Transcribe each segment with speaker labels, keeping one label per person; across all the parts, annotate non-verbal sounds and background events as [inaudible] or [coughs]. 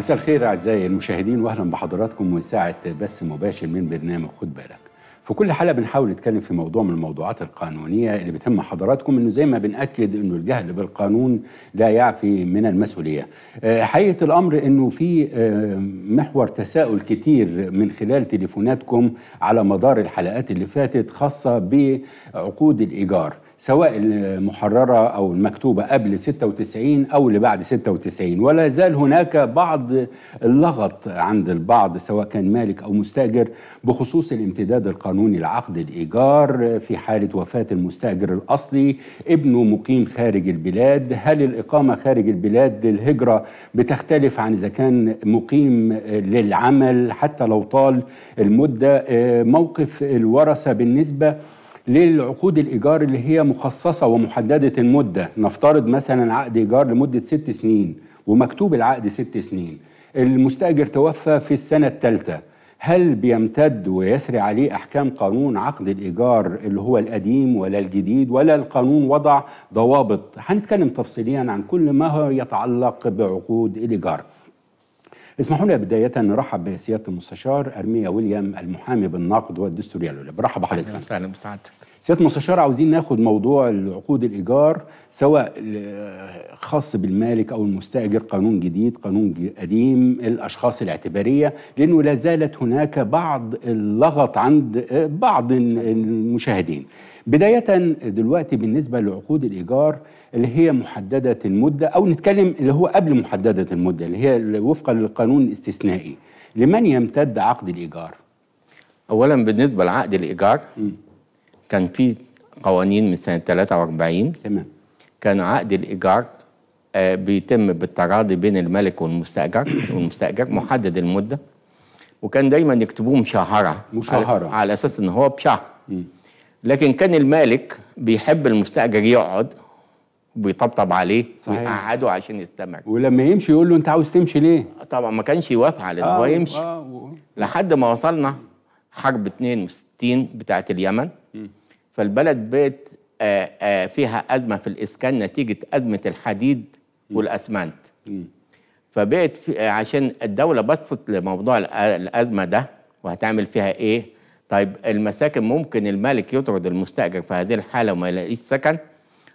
Speaker 1: مساء الخير أعزائي المشاهدين واهلا بحضراتكم وساعه بث مباشر من برنامج خد بالك. في كل حلقه بنحاول نتكلم في موضوع من الموضوعات القانونية اللي بتهم حضراتكم إنه زي ما بنأكد إنه الجهل بالقانون لا يعفي من المسؤولية. آه، حقيقة الأمر إنه في آه، محور تساؤل كتير من خلال تليفوناتكم على مدار الحلقات اللي فاتت خاصة بعقود الإيجار. سواء المحررة أو المكتوبة قبل 96 أو اللي بعد 96 ولا زال هناك بعض اللغط عند البعض سواء كان مالك أو مستأجر بخصوص الامتداد القانوني لعقد الإيجار في حالة وفاة المستأجر الأصلي. ابنه مقيم خارج البلاد هل الإقامة خارج البلاد للهجرة بتختلف عن إذا كان مقيم للعمل؟ حتى لو طال المدة موقف الورثة بالنسبة للعقود الإيجار اللي هي مخصصة ومحددة المدة. نفترض مثلا عقد إيجار لمدة ست سنين ومكتوب العقد ست سنين. المستأجر توفى في السنة الثالثة. هل بيمتد ويسري عليه أحكام قانون عقد الإيجار اللي هو القديم ولا الجديد ولا القانون وضع ضوابط؟ هنتكلم تفصيليا عن كل ما هو يتعلق بعقود الإيجار. اسمحوا لي بداية نرحب بسيادة المستشار أرميا ويليام المحامي بالنقد والدستورية الأولى. برحب بحضرتك.
Speaker 2: أهلا وسهلا بسعادتك
Speaker 1: سيادة المستشار عاوزين ناخد موضوع العقود الإيجار سواء خاص بالمالك أو المستأجر قانون جديد قانون قديم الأشخاص الاعتبارية لأنه لا زالت هناك بعض اللغط عند بعض المشاهدين. بداية دلوقتي بالنسبة لعقود الإيجار اللي هي محددة المدة أو نتكلم اللي هو قبل محددة المدة اللي هي وفقا للقانون الاستثنائي. لمن يمتد عقد الإيجار؟
Speaker 2: اولا بالنسبة لعقد الإيجار كان في قوانين من سنة 43
Speaker 1: تمام.
Speaker 2: كان عقد الإيجار آه، بيتم بالتراضي بين المالك والمستأجر [coughs] والمستأجر محدد المدة. وكان دايما يكتبوه مشهره
Speaker 1: مشهرة.
Speaker 2: على, أساس إن هو بشهر لكن كان المالك بيحب المستأجر يقعد وبيطبطب عليه
Speaker 1: صحيح.
Speaker 2: ويقعده عشان يستمر.
Speaker 1: ولما يمشي يقول له أنت عاوز تمشي ليه؟
Speaker 2: طبعا ما كانش يوافق على إن هو يمشي.
Speaker 1: آه
Speaker 2: لحد ما وصلنا حرب 62 بتاعت اليمن. فالبلد بقت آه، آه، فيها أزمة في الإسكان نتيجة أزمة الحديد والأسمنت. فبقت آه، عشان الدولة بصت لموضوع الأ- الأزمة ده وهتعمل فيها إيه؟ طيب المساكن ممكن المالك يطرد المستأجر في هذه الحالة وما يلاقيش سكن.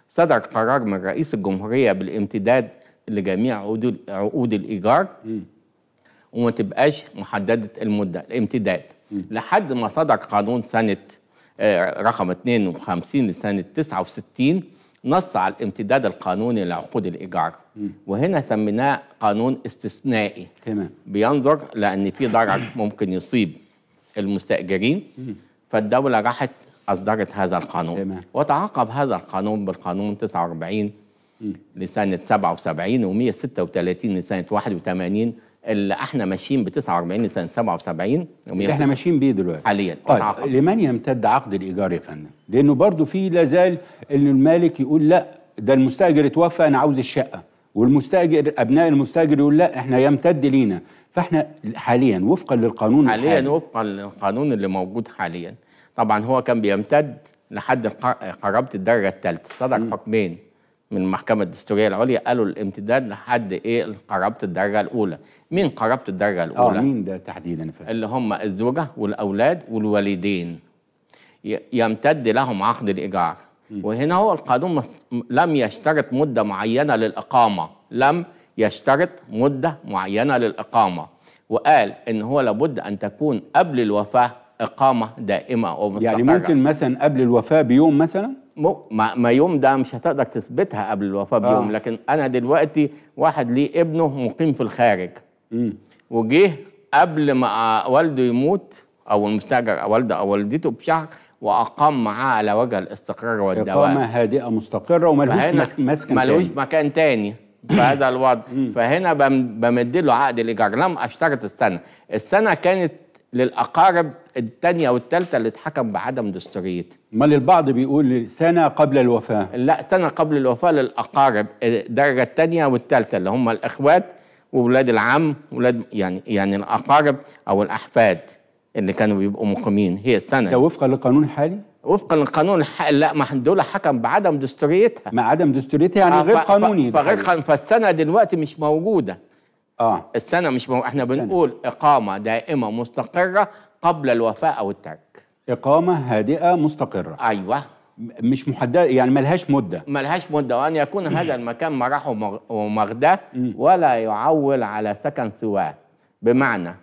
Speaker 2: صدر قرار من رئيس الجمهورية بالامتداد لجميع عقود عقود الإيجار. وما تبقاش محددة المدة الامتداد. لحد ما صدر قانون سنة رقم 52 لسنة 69 نص على الامتداد القانوني لعقود الإيجار. وهنا سميناه قانون استثنائي.
Speaker 1: تمام.
Speaker 2: بينظر لأن في ضرر ممكن يصيب المستأجرين. فالدولة راحت أصدرت هذا القانون.
Speaker 1: تمام.
Speaker 2: وتعاقب هذا القانون بالقانون 49 لسنة 77 و 136 لسنة 81 اللي إحنا ماشيين ب 49 لسنة 77 و
Speaker 1: اللي إحنا ماشيين بيه دلوقتي.
Speaker 2: حاليا.
Speaker 1: طيب. لمن يمتد عقد الإيجار يا فندم؟ لأنه برضه في لا زال إن المالك يقول لا ده المستأجر اتوفى أنا عاوز الشقة. والمستأجر أبناء المستأجر يقول لا إحنا يمتد لينا. فإحنا حاليا وفقا للقانون
Speaker 2: حاليا
Speaker 1: الحالي
Speaker 2: وفقا للقانون اللي موجود حاليا. طبعا هو كان بيمتد لحد ق- قرابة الدرجة الثالثة. صدر حكمين. من المحكمة الدستورية العليا قالوا الامتداد لحد إيه؟ قرابة الدرجة الأولى. مين قرابة الدرجة
Speaker 1: آه
Speaker 2: الأولى؟
Speaker 1: مين ده تحديدا؟ فندم؟
Speaker 2: اللي هم الزوجة والأولاد والوالدين. يمتد لهم عقد الإيجار. وهنا هو القانون لم يشترط مدة معينة للإقامة. لم يشترط مدة معينة للإقامة. وقال إن هو لابد أن تكون قبل الوفاة إقامة دائمة ومستقرة.
Speaker 1: يعني ممكن مثلا قبل الوفاة بيوم مثلا؟
Speaker 2: ما, ما يوم ده مش هتقدر تثبتها قبل الوفاة بيوم
Speaker 1: آه.
Speaker 2: لكن أنا دلوقتي واحد ليه ابنه مقيم في الخارج. وجه قبل ما والده يموت أو المستأجر والده أو والدته بشهر وأقام معاه على وجه الاستقرار
Speaker 1: إقامة
Speaker 2: والدوام
Speaker 1: هادئة
Speaker 2: مستقرة
Speaker 1: مسك- مسكن
Speaker 2: ملوش. مكان تاني في هذا [coughs] الوضع فهنا بم- بمد له عقد الإيجار لم أشترط السنة السنة كانت للأقارب الثانية والثالثه اللي اتحكم بعدم دستوريتها
Speaker 1: أمال البعض بيقول سنة قبل الوفاة.
Speaker 2: لا سنة قبل الوفاة للأقارب. الدرجة الثانية والثالثه اللي هم الإخوات واولاد العم ولاد يعني يعني الأقارب أو الأحفاد اللي كانوا بيبقوا مقيمين. هي
Speaker 1: ده
Speaker 2: السنة
Speaker 1: وفقا للقانون الحالي؟
Speaker 2: وفقا للقانون الح... لا ما دول حكم بعدم دستوريتها.
Speaker 1: مع عدم دستوريتها يعني
Speaker 2: آه،
Speaker 1: غير
Speaker 2: ف-
Speaker 1: قانوني. ده
Speaker 2: فغير. قانوني فالسنة دلوقتي مش موجودة.
Speaker 1: آه.
Speaker 2: السنة مش مو... إحنا
Speaker 1: السنة.
Speaker 2: بنقول إقامة دائمة مستقرة قبل الوفاة أو الترك.
Speaker 1: إقامة هادئة مستقرة.
Speaker 2: أيوه.
Speaker 1: م- مش محددة يعني ملهاش مدة.
Speaker 2: ملهاش مدة وأن يكون هذا المكان مرح ومغ- ومغداه ولا يعول على سكن سواه. بمعنى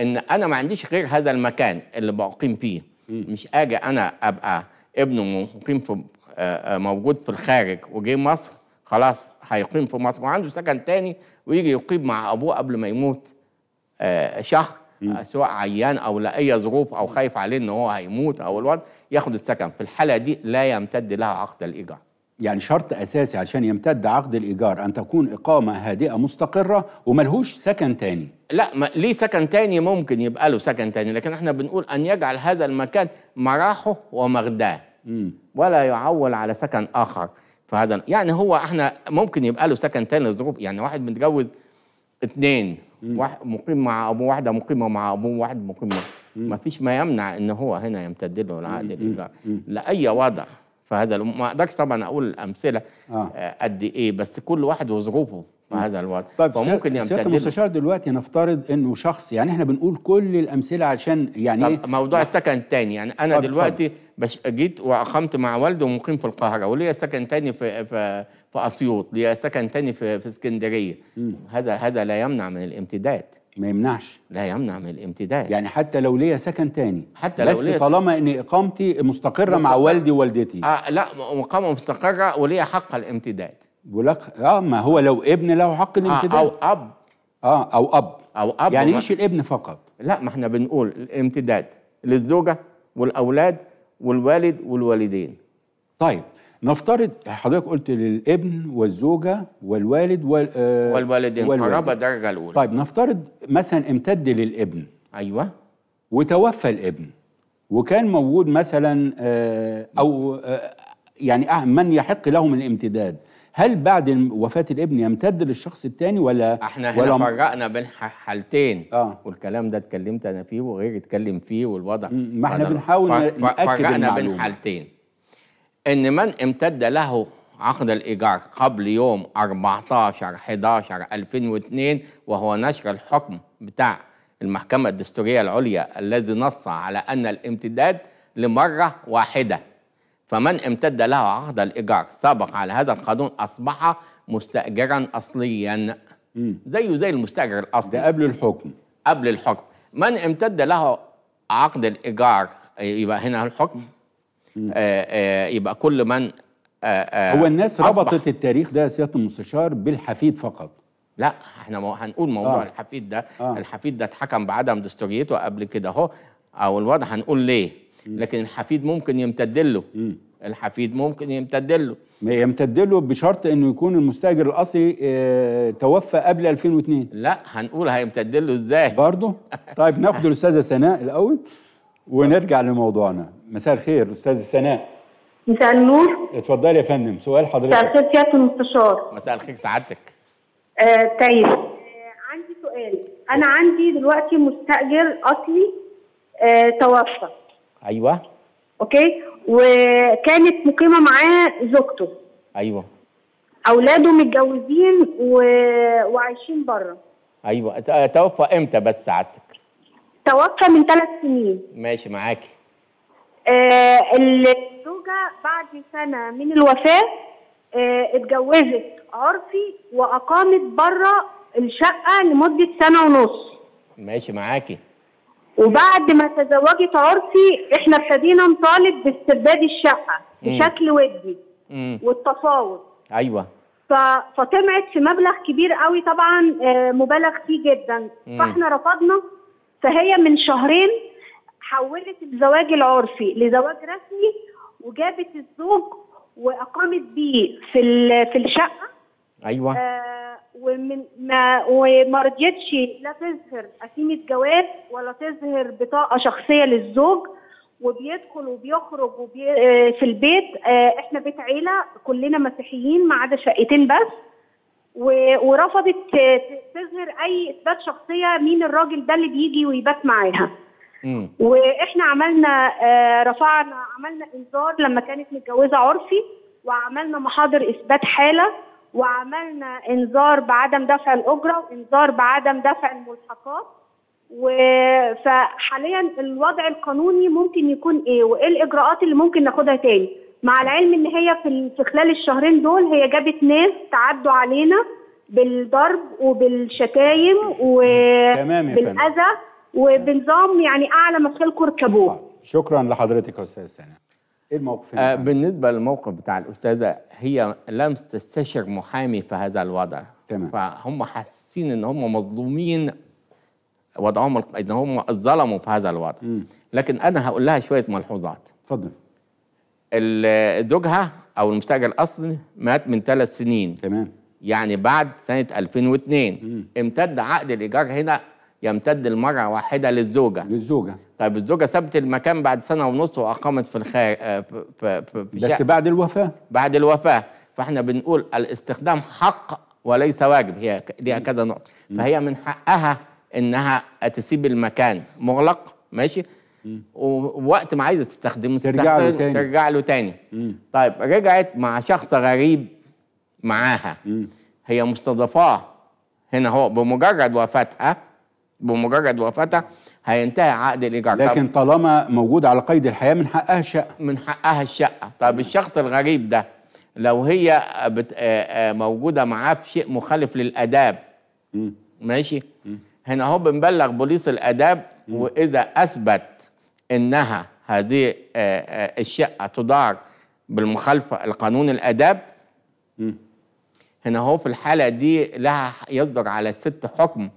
Speaker 2: إن أنا ما عنديش غير هذا المكان اللي بقيم فيه. مش آجي أنا أبقى ابنه مقيم في آه، آه، موجود في الخارج وجه مصر خلاص هيقيم في مصر. وعنده سكن تاني ويجي يقيم مع أبوه قبل ما يموت آه، شهر. سواء عيان أو لاي ظروف أو خايف عليه إن هو هيموت أو الوضع ياخد السكن. في الحالة دي لا يمتد لها عقد الإيجار.
Speaker 1: يعني شرط أساسي عشان يمتد عقد الإيجار أن تكون إقامة هادئة مستقرة وملهوش سكن تاني.
Speaker 2: لا ما ليه سكن تاني؟ ممكن يبقى له سكن تاني لكن إحنا بنقول أن يجعل هذا المكان مراحه ومغداه ولا يعول على سكن آخر. فهذا يعني هو إحنا ممكن يبقى له سكن تاني لظروف. يعني واحد متجوز اثنين واحد مقيم مع ابوه واحدة مقيمة مع ابوه واحد مقيم ما فيش ما يمنع إن هو هنا يمتد له العقد الايجار لأي وضع. فهذا ما أقدرش طبعا أقول الامثله
Speaker 1: آه.
Speaker 2: آه، قد إيه بس كل واحد وظروفه في هذا الوضع.
Speaker 1: طيب
Speaker 2: فممكن يمتد له.
Speaker 1: المستشار دلوقتي نفترض إنه شخص يعني إحنا بنقول كل الأمثلة عشان يعني
Speaker 2: طب موضوع السكن التاني يعني
Speaker 1: أنا
Speaker 2: دلوقتي بش جيت وأقمت مع والدي ومقيم في القاهرة وليا سكن تاني في في في أسيوط ليا سكن تاني في في اسكندرية. هذا هذا لا يمنع من الامتداد.
Speaker 1: ما يمنعش.
Speaker 2: لا يمنع من الامتداد.
Speaker 1: يعني حتى لو ليا سكن تاني.
Speaker 2: حتى لو
Speaker 1: بس طالما إن إقامتي مستقرة مع
Speaker 2: مستقرة.
Speaker 1: والدي ووالدتي.
Speaker 2: آه لا مقامة مستقرة وليا حق الامتداد.
Speaker 1: ولك آه ما هو لو ابن له حق
Speaker 2: آه
Speaker 1: الامتداد.
Speaker 2: أو أب.
Speaker 1: آه أو أب.
Speaker 2: أو أب
Speaker 1: يعني مش الابن فقط؟
Speaker 2: لا ما إحنا بنقول الامتداد للزوجة والأولاد والوالد والوالدين.
Speaker 1: طيب. نفترض حضرتك قلت للابن والزوجة والوالد وال آه
Speaker 2: والوالدين
Speaker 1: والوالد.
Speaker 2: قرابه الدرجه الأولى.
Speaker 1: طيب نفترض مثلا امتد للابن.
Speaker 2: أيوه.
Speaker 1: وتوفى الابن. وكان موجود مثلا آه، أو آه، يعني من يحق له من الامتداد. هل بعد وفاة الابن يمتد للشخص الثاني ولا
Speaker 2: إحنا هنا
Speaker 1: ولا
Speaker 2: فرقنا بين حالتين.
Speaker 1: آه.
Speaker 2: والكلام ده اتكلمت أنا فيه وغيري اتكلم فيه والوضع
Speaker 1: ما
Speaker 2: إحنا
Speaker 1: بنحاول
Speaker 2: ف-
Speaker 1: ن-
Speaker 2: ف-
Speaker 1: نأكد
Speaker 2: فرقنا بين. حالتين. إن من امتد له عقد الإيجار قبل يوم 14 11 2002 وهو نشر الحكم بتاع المحكمة الدستورية العليا الذي نص على أن الامتداد لمرة واحدة. فمن امتد له عقد الإيجار سبق على هذا القانون أصبح مستاجرا اصليا. زيه زي المستأجر الأصلي.
Speaker 1: ده قبل الحكم.
Speaker 2: قبل الحكم. من امتد له عقد الإيجار يبقى هنا الحكم. يبقى كل من آه آه
Speaker 1: هو الناس ربطت التاريخ ده يا سيادة المستشار بالحفيد فقط.
Speaker 2: لا إحنا مو هنقول موضوع
Speaker 1: آه.
Speaker 2: آه. الحفيد ده.
Speaker 1: آه.
Speaker 2: آه. الحفيد ده اتحكم بعدم دستوريته قبل كده أهو. أو الوضع هنقول ليه. لكن الحفيد ممكن يمتد له. الحفيد ممكن يمتد له.
Speaker 1: يمتد له بشرط إنه يكون المستأجر الأصلي آه، توفى قبل 2002
Speaker 2: لا هنقول هيمتد له إزاي؟
Speaker 1: برضه؟ طيب ناخد الأستاذة سناء الأول. ونرجع لموضوعنا. مساء الخير استاذه سناء
Speaker 3: مساء النور.
Speaker 1: اتفضلي يا فندم سؤال
Speaker 3: مساء
Speaker 1: حضرتك
Speaker 3: الخير سيادة المستشار.
Speaker 2: مساء الخير سعادتك.
Speaker 3: آه طيب. آه عندي سؤال. أنا عندي دلوقتي مستأجر أصلي آه توفى.
Speaker 2: أيوه.
Speaker 3: أوكي؟ وكانت مقيمة معاه زوجته.
Speaker 2: أيوه.
Speaker 3: أولاده متجوزين و... وعايشين بره.
Speaker 2: أيوه. ت- توفى إمتى بس سعادتك؟
Speaker 3: توفى من ثلاث سنين.
Speaker 2: ماشي معاكي.
Speaker 3: آه الزوجة بعد سنة من الوفاة آه اتجوزت عرفي وأقامت بره الشقة لمدة سنة ونص.
Speaker 2: ماشي معاكي.
Speaker 3: وبعد ما تزوجت عرفي إحنا ابتدينا نطالب باسترداد الشقة
Speaker 2: مم.
Speaker 3: بشكل ودي والتفاوض.
Speaker 2: أيوه.
Speaker 3: ف... فطمعت في مبلغ كبير قوي طبعا آه، مبالغ فيه جدا.
Speaker 2: مم.
Speaker 3: فإحنا رفضنا فهي من شهرين حولت الزواج العرفي لزواج رسمي وجابت الزوج وأقامت بيه في. في الشقة.
Speaker 2: أيوه.
Speaker 3: آه، ومن ما وما رضيتش لا تظهر قسيمه جواز ولا تظهر بطاقة شخصية للزوج وبيدخل وبيخرج وبي آه، في البيت. آه، إحنا بيت عيلة كلنا مسيحيين ما عدا شقتين بس. ورفضت تظهر أي إثبات شخصية مين الراجل ده اللي بيجي ويبات معاها. وإحنا عملنا آه، رفعنا عملنا إنذار لما كانت متجوزة عرفي وعملنا محاضر إثبات حالة وعملنا إنذار بعدم دفع الأجرة وإنذار بعدم دفع الملحقات. فحاليا الوضع القانوني ممكن يكون إيه؟ وإيه الإجراءات اللي ممكن ناخدها تاني؟ مع العلم إن هي في في خلال الشهرين دول هي جابت ناس تعدوا علينا بالضرب وبالشتايم
Speaker 1: تمام يا فندم.
Speaker 3: وبالاذى وبنظام يعني أعلى مسؤولكم اركبوه
Speaker 1: شكرا لحضرتك يا أستاذ سناء إيه الموقف
Speaker 2: آه؟ بالنسبة للموقف بتاع الأستاذة هي لم تستشر محامي في هذا الوضع
Speaker 1: تمام.
Speaker 2: فهم حاسين إن هم مظلومين وضعهم إن هم اتظلموا في هذا الوضع
Speaker 1: مم.
Speaker 2: لكن أنا هقول لها شوية ملحوظات
Speaker 1: اتفضل
Speaker 2: زوجها أو المستاجر الأصلي مات من ثلاث سنين.
Speaker 1: تمام.
Speaker 2: يعني بعد سنة 2002 امتد عقد الإيجار هنا يمتد لمرة واحدة للزوجة.
Speaker 1: للزوجة.
Speaker 2: طيب الزوجة سابت المكان بعد سنة ونص وأقامت في الخارج في, في, في, في
Speaker 1: بس
Speaker 2: شقة.
Speaker 1: بعد الوفاة؟
Speaker 2: بعد الوفاة. فإحنا بنقول الاستخدام حق وليس واجب. هي ليها كذا نقطة. فهي من حقها إنها تسيب المكان. مغلق ماشي؟ ووقت ما عايزة تستخدمه
Speaker 1: ترجع له تاني.
Speaker 2: ترجع له تاني.
Speaker 1: مم.
Speaker 2: طيب رجعت مع شخص غريب معاها.
Speaker 1: مم.
Speaker 2: هي مستضافاه. هنا هو بمجرد وفاتها بمجرد وفاتها هينتهي عقد الإيجار.
Speaker 1: لكن طالما موجود على قيد الحياة من حقها الشقة.
Speaker 2: من حقها الشقة. طب الشخص الغريب ده لو هي بت... آه، آه، موجودة معاه في شيء مخالف للآداب.
Speaker 1: مم.
Speaker 2: ماشي؟ هنا هو بنبلغ بوليس الآداب وإذا أثبت إنها هذه آه، آه، الشقه تدار بالمخالفة لقانون
Speaker 1: الأداب.
Speaker 2: هنا هو في الحالة دي لها يصدر على الست حكم.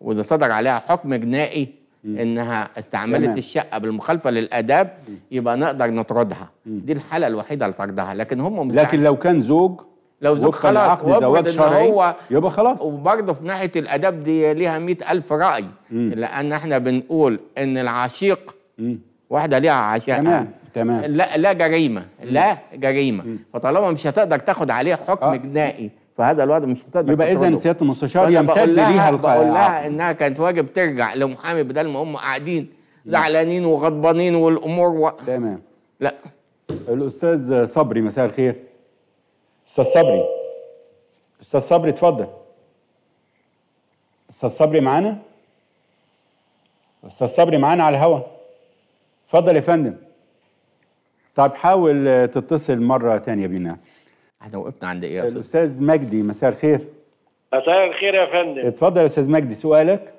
Speaker 2: واذا صدر عليها حكم جنائي إنها استعملت
Speaker 1: تمام.
Speaker 2: الشقة بالمخالفة للأداب يبقى نقدر نطردها. دي الحالة الوحيدة لطردها لكن هم
Speaker 1: لكن لو كان زوج
Speaker 2: لو زوج خلاص
Speaker 1: زواج شرعي
Speaker 2: هو
Speaker 1: يبقى خلاص.
Speaker 2: وبرضه في ناحية الاداب دي ليها مئة ألف رأي. لأن إحنا بنقول إن العشيق
Speaker 1: مم.
Speaker 2: واحدة ليها عشاء.
Speaker 1: تمام تمام.
Speaker 2: لا لا جريمة لا جريمة. فطالما مش هتقدر تاخد عليه حكم
Speaker 1: آه.
Speaker 2: جنائي في هذا الوضع مش هتقدر
Speaker 1: يبقى اذا. سيادة المستشار يمتد ليها
Speaker 2: بقول لها إنها كانت واجب ترجع لمحامي بدل ما هم قاعدين زعلانين وغضبانين والأمور و...
Speaker 1: تمام.
Speaker 2: لا.
Speaker 1: الأستاذ صبري مساء الخير. أستاذ صبري أستاذ صبري اتفضل أستاذ صبري معانا أستاذ صبري معانا على الهوا اتفضل يا فندم طب حاول تتصل مرة تانية بينا.
Speaker 2: إحنا وقفنا عند إيه يا أستاذ؟
Speaker 1: الأستاذ مجدي مساء الخير.
Speaker 4: مساء الخير يا فندم.
Speaker 1: اتفضل يا أستاذ مجدي سؤالك؟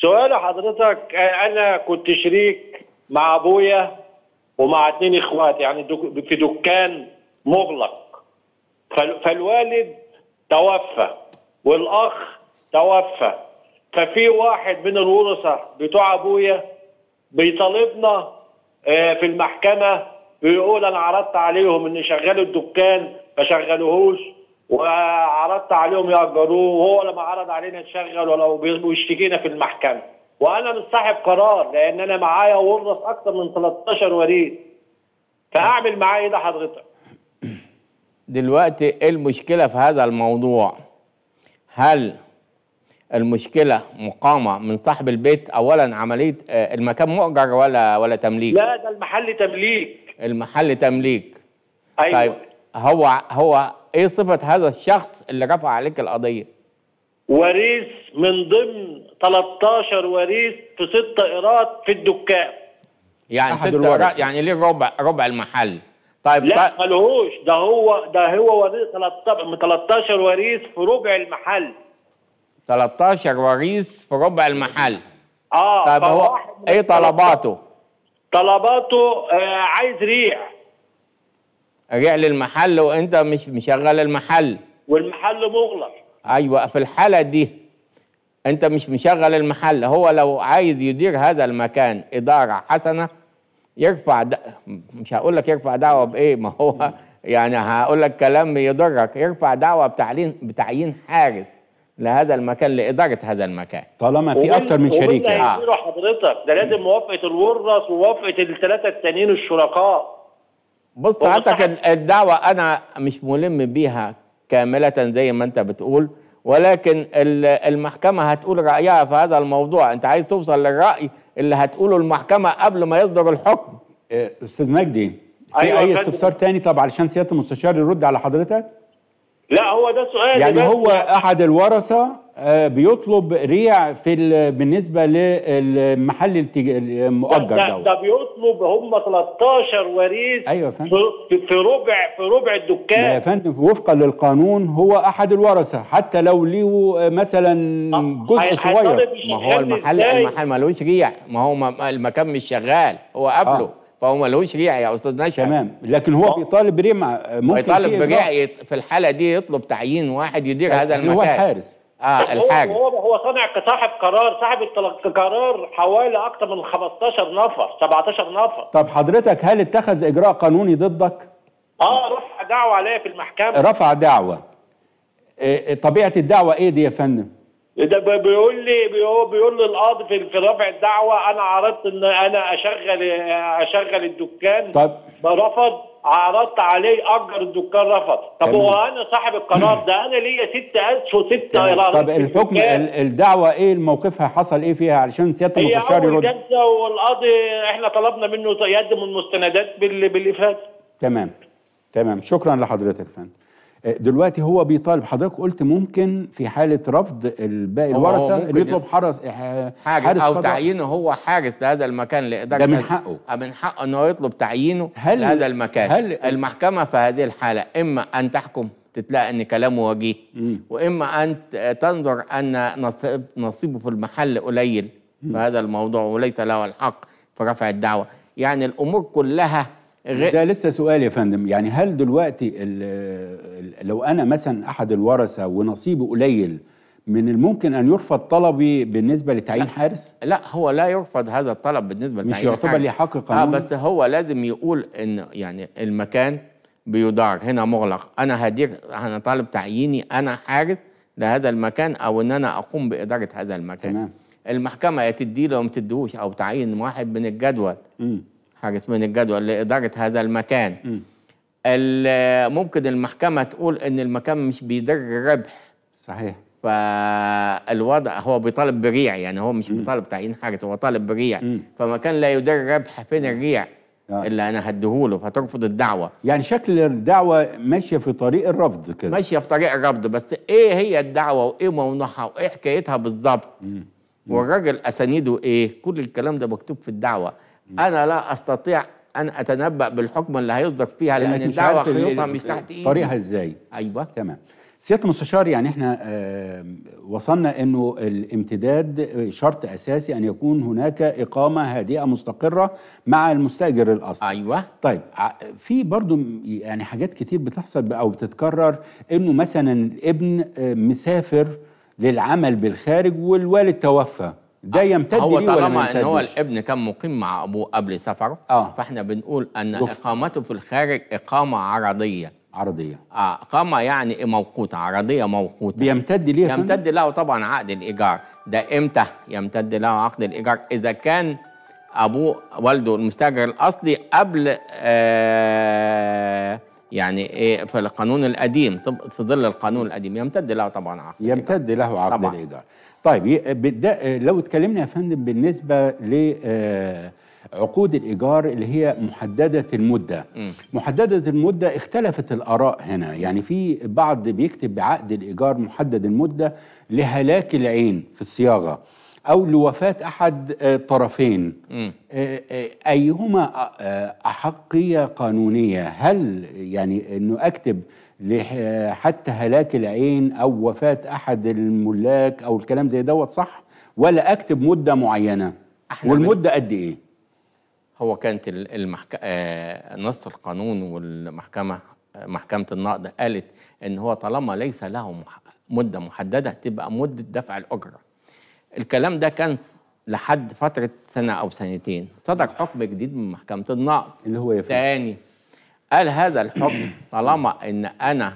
Speaker 4: سؤال حضرتك أنا كنت شريك مع أبويا ومع اتنين إخوات يعني في دكان مغلق. فالوالد توفى والأخ توفى. ففي واحد من الورثة بتوع أبويا بيطالبنا آه، في المحكمة بيقول أنا عرضت عليهم ان يشغلوا الدكان ما شغلوهوش. وعرضت عليهم يأجروه وهو لما عرض علينا نشغل ولا ويشتكينا في المحكمة. وأنا مش صاحب قرار لأن أنا معايا ورث أكتر من 13 وريث فأعمل معاه إيه ده حضرتك؟
Speaker 2: دلوقتي إيه المشكلة في هذا الموضوع؟ هل المشكلة مقامة من صاحب البيت؟ اولا عملية آه، المكان مؤجر ولا ولا تمليك؟
Speaker 4: لا ده المحل تمليك.
Speaker 2: المحل تمليك.
Speaker 4: أيوه.
Speaker 2: طيب هو هو إيه صفة هذا الشخص اللي رفع عليك القضية؟
Speaker 4: وريث من ضمن 13 وريث في ست قيراط في الدكان.
Speaker 2: يعني ست يعني ليه ربع ربع المحل؟ طيب
Speaker 4: لا
Speaker 2: طيب
Speaker 4: ملهوش ده هو ده هو وريث 13 13 وريث في ربع المحل.
Speaker 2: 13 وريث في ربع المحل.
Speaker 4: آه
Speaker 2: طيب هو
Speaker 4: إيه
Speaker 2: طلباته؟
Speaker 4: طلباته آه عايز ريح
Speaker 2: رجع للمحل وإنت مش مشغل المحل.
Speaker 4: والمحل مغلق.
Speaker 2: أيوه في الحالة دي إنت مش مشغل المحل. هو لو عايز يدير هذا المكان إدارة حسنة يرفع د... مش هقول لك يرفع دعوة بإيه ما هو يعني هقول لك كلام يضرك. يرفع دعوة بتعيين بتعيين حارس لهذا المكان لإدارة هذا المكان.
Speaker 1: طالما في أكتر من شريك يعني.
Speaker 4: هيديره حضرتك ده لازم موافقة الورث وموافقة الثلاثة التانيين الشركاء.
Speaker 2: بص حضرتك الدعوة أنا مش ملم بيها كاملة زي ما أنت بتقول ولكن ال- المحكمة هتقول رأيها في هذا الموضوع. أنت عايز توصل للرأي اللي هتقوله المحكمة قبل ما يصدر الحكم
Speaker 1: آه، أستاذ مجدي في
Speaker 4: أيوة فندم.
Speaker 1: استفسار تاني طب علشان سيادة المستشار يرد على حضرتك
Speaker 4: لا هو ده سؤال
Speaker 1: يعني. هو أحد الورثة آه، بيطلب ريع في ال- بالنسبة للمحل المؤجر
Speaker 4: ده,
Speaker 1: ده
Speaker 4: ده بيطلب هم 13 وريث
Speaker 1: أيوه يا فندم.
Speaker 4: في, في ربع في ربع
Speaker 1: لا يا
Speaker 4: الدكان
Speaker 1: فندم وفقا للقانون هو أحد الورثة حتى لو ليه آه، مثلا جزء
Speaker 4: هي-
Speaker 1: صغير.
Speaker 2: ما هو المحل؟ المحل ملوش ريع. ما هو المكان مش شغال هو قبله
Speaker 1: آه.
Speaker 2: فهو ملوش ريع يا أستاذ نشأ
Speaker 1: تمام. لكن هو بيطالب بريع. ممكن
Speaker 2: ويطالب
Speaker 1: في
Speaker 2: بريع في الحالة دي يطلب تعيين واحد يدير هذا
Speaker 1: هو
Speaker 2: المكان.
Speaker 1: الحارس
Speaker 2: آه
Speaker 4: هو
Speaker 2: الحاجز.
Speaker 4: هو هو صانع كصاحب قرار صاحب القرار حوالي أكتر من 15 نفر 17 نفر.
Speaker 1: طب حضرتك هل اتخذ إجراء قانوني ضدك؟
Speaker 4: آه رفع دعوة عليا في المحكمة.
Speaker 1: رفع دعوة. آه، طبيعة الدعوة إيه دي يا فندم؟
Speaker 4: ده بي- بيقول لي بيقول, لي القاضي في في رفع الدعوة أنا عرضت إن أنا أشغل أشغل الدكان
Speaker 1: طب
Speaker 4: رفض عرضت عليه أجر الدكان رفض. طب
Speaker 1: تمام.
Speaker 4: هو أنا صاحب القرار ده؟ أنا ليا ست اسس وست ايرادات
Speaker 1: طب
Speaker 4: في
Speaker 1: الحكم الدعوة إيه؟ موقفها حصل إيه فيها؟ علشان سيادة
Speaker 4: هي
Speaker 1: المستشار يرد.
Speaker 4: جلسة والقاضي إحنا طلبنا منه يقدم المستندات بال- باللي فات
Speaker 1: تمام. تمام. شكرا لحضرتك فندم. دلوقتي هو بيطالب. حضرتك قلت ممكن في حالة رفض الباقي
Speaker 2: الورثة
Speaker 1: اللي يطلب حرس آه،
Speaker 2: حاجز
Speaker 1: أو.
Speaker 2: تعيينه هو حارس لهذا المكان لإدارة
Speaker 1: ده من حقه.
Speaker 2: آه، من حقه انه يطلب تعيينه
Speaker 1: هل-
Speaker 2: لهذا المكان.
Speaker 1: هل-
Speaker 2: المحكمة في هذه الحالة إما أن تحكم تتلاقي إن كلامه وجيه وإما أن تنظر أن نصيب نصيبه في المحل قليل في هذا الموضوع وليس له الحق في رفع الدعوة. يعني الأمور كلها غير
Speaker 1: ده لسه سؤال يا فندم. يعني هل دلوقتي لو أنا مثلا أحد الورثة ونصيبي قليل من الممكن أن يرفض طلبي بالنسبة لتعيين حارس؟
Speaker 2: لا هو لا يرفض هذا الطلب بالنسبة
Speaker 1: مش
Speaker 2: لتعيين
Speaker 1: يعتبر
Speaker 2: حاجة.
Speaker 1: ليه حق
Speaker 2: آه
Speaker 1: قانوني
Speaker 2: بس هو لازم يقول إن يعني المكان بيدار. هنا مغلق. أنا هدير أنا طالب تعييني أنا حارس لهذا المكان أو إن أنا أقوم بإدارة هذا المكان.
Speaker 1: تمام.
Speaker 2: المحكمة يا تدي له ما تديهوش أو تعيين واحد من الجدول.
Speaker 1: مم.
Speaker 2: حارس من الجدول لإدارة هذا المكان. ال- ممكن المحكمة تقول إن المكان مش بيدر ربح.
Speaker 1: صحيح.
Speaker 2: فالوضع هو بيطالب بريع يعني هو مش بيطالب تعيين حاجة هو طالب بريع.
Speaker 1: مم.
Speaker 2: فمكان لا يدر ربح فين الريع؟
Speaker 1: آه.
Speaker 2: اللي أنا هديهوله فترفض الدعوة.
Speaker 1: يعني شكل الدعوة ماشية في طريق الرفض كده.
Speaker 2: ماشية في طريق الرفض بس إيه هي الدعوة وإيه موضوعها وإيه حكايتها بالظبط والراجل أسانيده إيه؟ كل الكلام ده مكتوب في الدعوة. أنا لا أستطيع أن أتنبأ بالحكم اللي هيصدر فيها
Speaker 1: لأن الدعوة
Speaker 2: خيوطها مش تحت ايدي
Speaker 1: طريقها إزاي.
Speaker 2: أيوه.
Speaker 1: تمام. سيادة المستشار يعني إحنا آه، وصلنا إنه الامتداد شرط أساسي أن يكون هناك إقامة هادئة مستقرة مع المستأجر الأصلي.
Speaker 2: أيوه.
Speaker 1: طيب في برضو يعني حاجات كتير بتحصل أو بتتكرر إنه مثلا الابن مسافر للعمل بالخارج والوالد توفى. ده يمتد
Speaker 2: هو طالما إن هو؟ الابن كان مقيم مع أبوه قبل سفره
Speaker 1: آه.
Speaker 2: فإحنا بنقول أن
Speaker 1: رفض.
Speaker 2: إقامته في الخارج إقامة عرضية
Speaker 1: عرضية
Speaker 2: آه إقامة يعني موقوتة عرضية موقوتة
Speaker 1: بيمتد ليه؟
Speaker 2: يمتد له طبعا عقد الإيجار ده إمتى يمتد له عقد الإيجار إذا كان أبوه والده المستاجر الأصلي قبل آه يعني إيه في القانون القديم في ظل القانون القديم يمتد له طبعا عقد.
Speaker 1: يمتد له عقد
Speaker 2: طبعاً.
Speaker 1: الإيجار طيب لو اتكلمنا يا فندم بالنسبة لعقود الإيجار اللي هي محددة
Speaker 2: المدة.
Speaker 1: محددة المدة اختلفت الآراء هنا يعني في بعض بيكتب بعقد الإيجار محدد المدة لهلاك العين في الصياغة أو لوفاة أحد آه، طرفين. آه، آه، أيهما آه، أحقية قانونية هل يعني إنه أكتب حتى هلاك العين أو وفاة أحد الملاك أو الكلام زي دوت صح؟ ولا أكتب مدة
Speaker 2: معينة؟
Speaker 1: والمدة قد إيه؟
Speaker 2: هو كانت ال- المحك... آه، نص القانون والمحكمة آه، محكمة النقض قالت إن هو طالما ليس له مح... مدة محددة تبقى مدة دفع الأجرة. الكلام ده كان لحد فترة سنة أو سنتين. صدر حكم جديد من محكمة النقض
Speaker 1: اللي هو يا فندم
Speaker 2: تاني قال هذا الحكم طالما إن أنا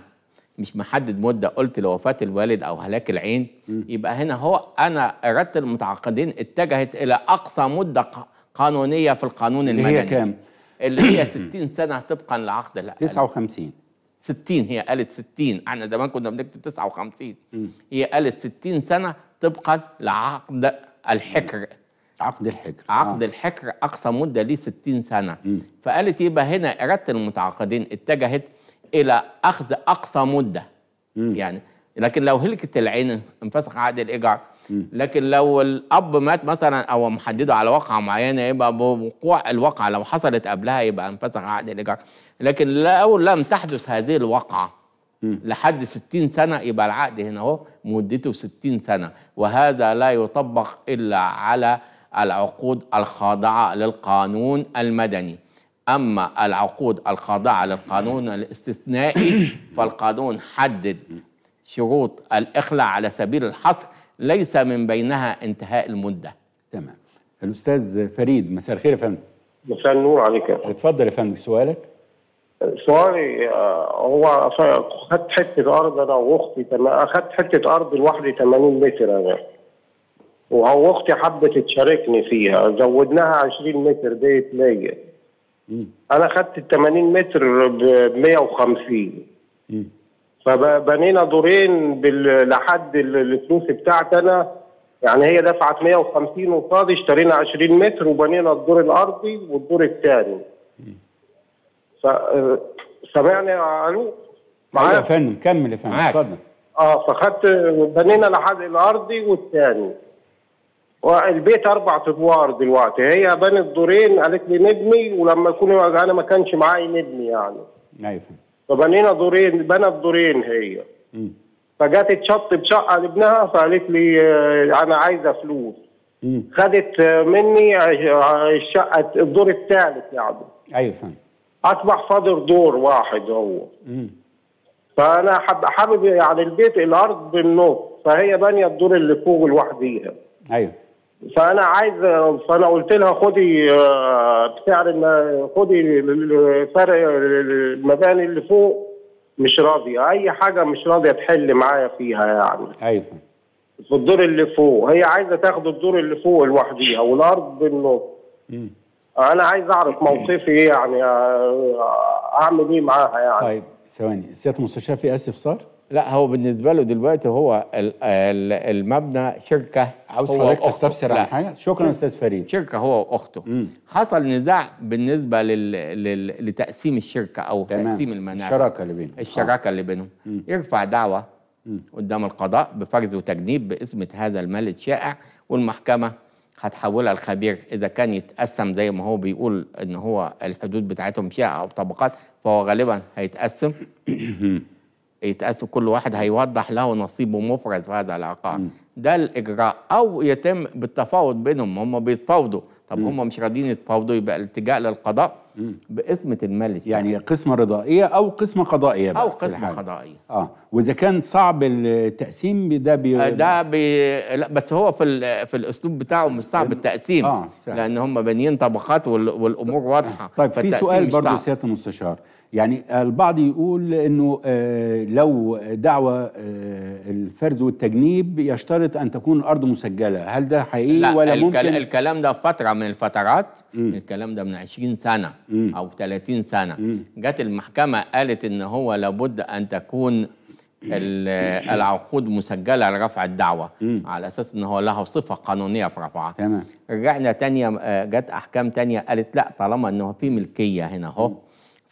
Speaker 2: مش محدد مدة قلت لوفاة الوالد أو هلاك العين يبقى هنا هو أنا إرادة المتعاقدين اتجهت إلى أقصى مدة قانونية في القانون المدني
Speaker 1: هي كام؟
Speaker 2: اللي هي [coughs] 60 سنة طبقا لعقد العقد
Speaker 1: 59
Speaker 2: 60 هي قالت 60 إحنا زمان كنا بنكتب 59 هي قالت 60 سنة طبقا لعقد الحكر.
Speaker 1: عقد الحجر
Speaker 2: عقد
Speaker 1: آه.
Speaker 2: الحكر أقصى مدة ليه 60 سنة. فقالت يبقى هنا إرادة المتعاقدين اتجهت إلى أخذ أقصى مدة. يعني لكن لو هلكت العين انفسخ عقد الإيجار. لكن لو الأب مات مثلا أو محدده على واقعه معينة يبقى بوقوع الواقعه لو حصلت قبلها يبقى انفسخ عقد الإيجار. لكن لو لم تحدث هذه الواقعه لحد 60 سنة يبقى العقد هنا أهو مدته 60 سنة. وهذا لا يطبق إلا على العقود الخاضعة للقانون المدني. أما العقود الخاضعة للقانون الاستثنائي [coughs] فالقانون حدد شروط الاخلاء على سبيل الحصر ليس من بينها انتهاء المدة.
Speaker 1: تمام. الأستاذ فريد مساء الخير يا فندم.
Speaker 5: مساء النور عليك.
Speaker 1: اتفضل يا فندم سؤالك؟
Speaker 5: سؤالي آه، هو خدت حتة أرض أنا وأختي أخدت حتة أرض لوحدي 80 متر أنا. وهو أختي حبت تشاركني فيها. زودناها 20 متر بيت ليا أنا خدت ال 80 متر ب 150 فبنينا دورين بال- لحد ال- الفلوس بتاعتي أنا. يعني هي دفعت 150 وقاضي اشترينا 20 متر وبنينا الدور الأرضي والدور الثاني. ف سامعني ألو؟
Speaker 1: أيوه يا
Speaker 5: معايا
Speaker 1: فندم كمل يا فندم. اتفضل.
Speaker 5: آه فخدت بنينا لحد الأرضي والثاني. والبيت أربع أدوار دلوقتي. هي بنت دورين قالت لي نبني ولما يكون أنا ما كانش معايا نبني يعني.
Speaker 1: أيوه
Speaker 5: فبنينا دورين بنت دورين هي. فجت تشط بشقة لابنها فقالت لي آه، أنا عايزة فلوس. خدت آه، مني آه، الشقة الدور الثالث يعني.
Speaker 1: أيوه فندم
Speaker 5: أصبح فاضل دور واحد هو. فأنا حب حابب يعني البيت الأرض بالنص. فهي بانيه الدور اللي فوق لوحديها
Speaker 1: أيوه.
Speaker 5: فأنا عايز فأنا قلت لها خدي آه، بسعر الم- خدي فرق المباني اللي فوق مش راضية. أي حاجة مش راضية تحل معايا فيها يعني.
Speaker 1: أيوه.
Speaker 5: في الدور اللي فوق. هي عايزة تاخد الدور اللي فوق لوحديها والأرض بالنص. أنا عايز أعرف موقفي إيه يعني آه، أعمل إيه معاها يعني.
Speaker 1: طيب ثواني. سياده المستشار في آسف صار؟
Speaker 2: لا هو بالنسبة له دلوقتي هو ال- ال- المبنى شركة
Speaker 1: عاوز حضرتك. تستفسر عن حاجة؟ شكرا أستاذ فريد.
Speaker 2: شركة هو وأخته. حصل نزاع بالنسبة لل... لل... لتقسيم الشركة أو
Speaker 1: تمام.
Speaker 2: تقسيم المنافع
Speaker 1: الشراكة اللي بينهم.
Speaker 2: الشراكة اللي بينهم. يرفع دعوة قدام القضاء بفرز وتجنيب باسم هذا المال الشائع والمحكمة هتحولها الخبير إذا كان يتقسم زي ما هو بيقول إن هو الحدود بتاعتهم شائعة أو طبقات فهو غالبا هيتقسم. [coughs] يتقسم كل واحد هيوضح له نصيبه مفرز في هذا العقار ده الإجراء. أو يتم بالتفاوض بينهم هم بيتفاوضوا. طب هم مش راضيين يتفاوضوا يبقى الالتجاء للقضاء باسمة المال الشائع.
Speaker 1: يعني قسمة قضائية بقى
Speaker 2: أو
Speaker 1: في
Speaker 2: قسمة
Speaker 1: الحالة.
Speaker 2: قضائية.
Speaker 1: آه. وإذا كان صعب التقسيم ده بي...
Speaker 2: ده بي... لا بس هو في ال... في الأسلوب بتاعه مش صعب التقسيم
Speaker 1: آه، سهل.
Speaker 2: لأن هم بانيين طبقات وال... والأمور واضحة.
Speaker 1: طيب في سؤال برضه
Speaker 2: صعب.
Speaker 1: سيادة المستشار. يعني البعض يقول إنه آه لو دعوى آه الفرز والتجنيب يشترط أن تكون الأرض مسجلة هل ده حقيقي
Speaker 2: لا
Speaker 1: ولا
Speaker 2: الكل...
Speaker 1: ممكن؟
Speaker 2: الكلام ده في فترة من الفترات الكلام ده من 20 سنة أو 30 سنة. جت المحكمة قالت إن هو لابد أن تكون ال- [coughs] العقود مسجلة لرفع الدعوة على أساس إن هو له صفة قانونية في رفعها.
Speaker 1: تمام.
Speaker 2: رجعنا تانية آه، جت أحكام تانية قالت لا طالما انه في ملكية هنا أهو.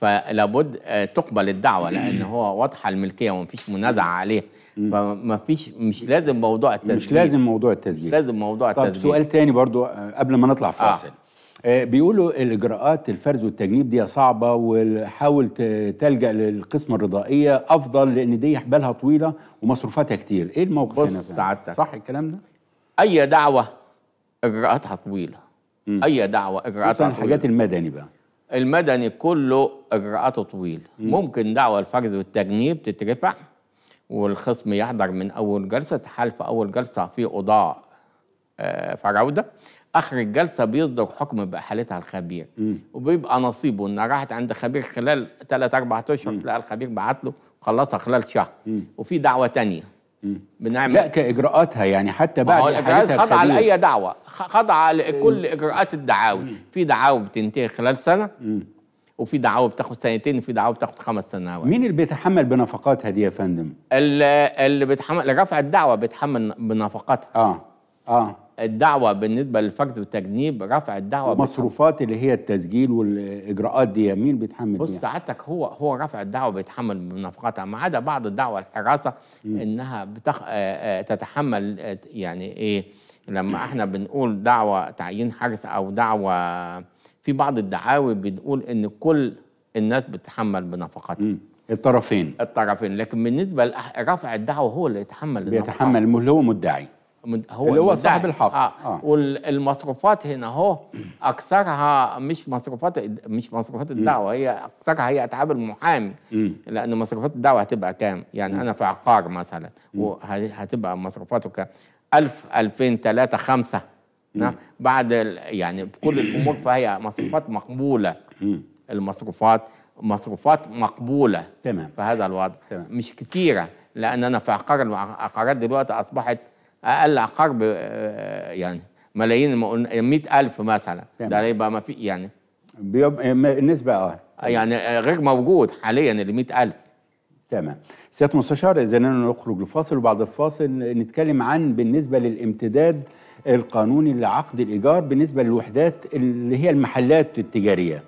Speaker 2: فلابد آه، تقبل الدعوة لأن هو واضحة الملكية ومفيش منازعة عليه. فما فيش مش لازم موضوع التسجيل.
Speaker 1: مش لازم موضوع التسجيل.
Speaker 2: لازم موضوع
Speaker 1: طب
Speaker 2: التسجيل.
Speaker 1: سؤال تاني برضو آه، قبل ما نطلع فاصل. آه. بيقولوا الإجراءات الفرز والتجنيب دي صعبة وحاول تلجأ للقسمه الرضائية أفضل لأن دي بالها طويلة ومصروفاتها كتير. إيه الموقف هنا؟
Speaker 2: سعادتك.
Speaker 1: صح الكلام ده؟
Speaker 2: أي دعوة إجراءاتها طويلة. أي
Speaker 1: دعوة
Speaker 2: إجراءاتها
Speaker 1: الحاجات
Speaker 2: طويلة.
Speaker 1: المدني بقى.
Speaker 2: المدني كله إجراءاته طويله ممكن دعوة الفرز والتجنيب تترفع والخصم يحضر من أول جلسة تحال في أول جلسة في قضاء آه، فراوده آخر الجلسة بيصدر حكم بأحالتها الخبير. وبيبقى نصيبه إن راحت عند خبير خلال 3 4 أشهر تلاقي الخبير بعت له خلصها خلال شهر. وفي دعوة تانية. بنعمل
Speaker 1: لا كإجراءاتها يعني حتى بعد الإجراءات
Speaker 2: خاضعه
Speaker 1: الخبير.
Speaker 2: لأي دعوة. خ- خاضعه لكل إجراءات الدعاوي. في دعاوى بتنتهي خلال سنة وفي دعاوى بتاخد سنتين وفي دعاوى بتاخد خمس سنوات.
Speaker 1: مين اللي بيتحمل بنفقاتها دي يا فندم؟
Speaker 2: ال- اللي بيتحمل رفع الدعوة بيتحمل بنفقاتها.
Speaker 1: آه آه.
Speaker 2: الدعوة بالنسبة للفقد والتجنيب رفع الدعوة
Speaker 1: ومصروفات اللي هي التسجيل والإجراءات دي مين بيتحمل
Speaker 2: بص؟ سعادتك هو هو رفع الدعوة بيتحمل بنفقاتها ما عدا بعض الدعوة الحراسة إنها بتخ... آه، آه، تتحمل آه، يعني إيه لما إحنا بنقول دعوة تعيين حرس أو دعوة في بعض الدعاوي بنقول إن كل الناس بتتحمل بنفقاتها.
Speaker 1: الطرفين.
Speaker 2: الطرفين. لكن بالنسبة لرفع الدعوة هو اللي يتحمل.
Speaker 1: بيتحمل اللي هو مدعي
Speaker 2: مد- هو
Speaker 1: اللي هو. صاحب الحق.
Speaker 2: آه.
Speaker 1: آه.
Speaker 2: والمصروفات هنا هو أكثرها مش مصروفات مش مصروفات الدعوة هي أكثرها هي أتعاب المحامي. لأن مصروفات الدعوة هتبقى كام؟ يعني أنا في عقار مثلا وهتبقى مصروفاته كام؟ 1000 2000 3 5 نعم بعد يعني كل الأمور [clears throat] فهي مصروفات
Speaker 1: مقبولة.
Speaker 2: المصروفات مصروفات مقبولة
Speaker 1: تمام
Speaker 2: في هذا الوضع
Speaker 1: تمام.
Speaker 2: مش كتيرة لأن أنا في عقار العقارات دلوقتي أصبحت أقل عقار يعني ملايين ما قلنا 100000 مثلا.
Speaker 1: تمام.
Speaker 2: ده يبقى ما في يعني
Speaker 1: بيبقى م- النسبة آه
Speaker 2: يعني غير موجود حاليا ال 100000
Speaker 1: تمام. سيادة المستشار إذا نخرج لفاصل وبعد الفاصل نتكلم عن بالنسبة للامتداد القانوني لعقد الإيجار بالنسبة للوحدات اللي هي المحلات التجارية.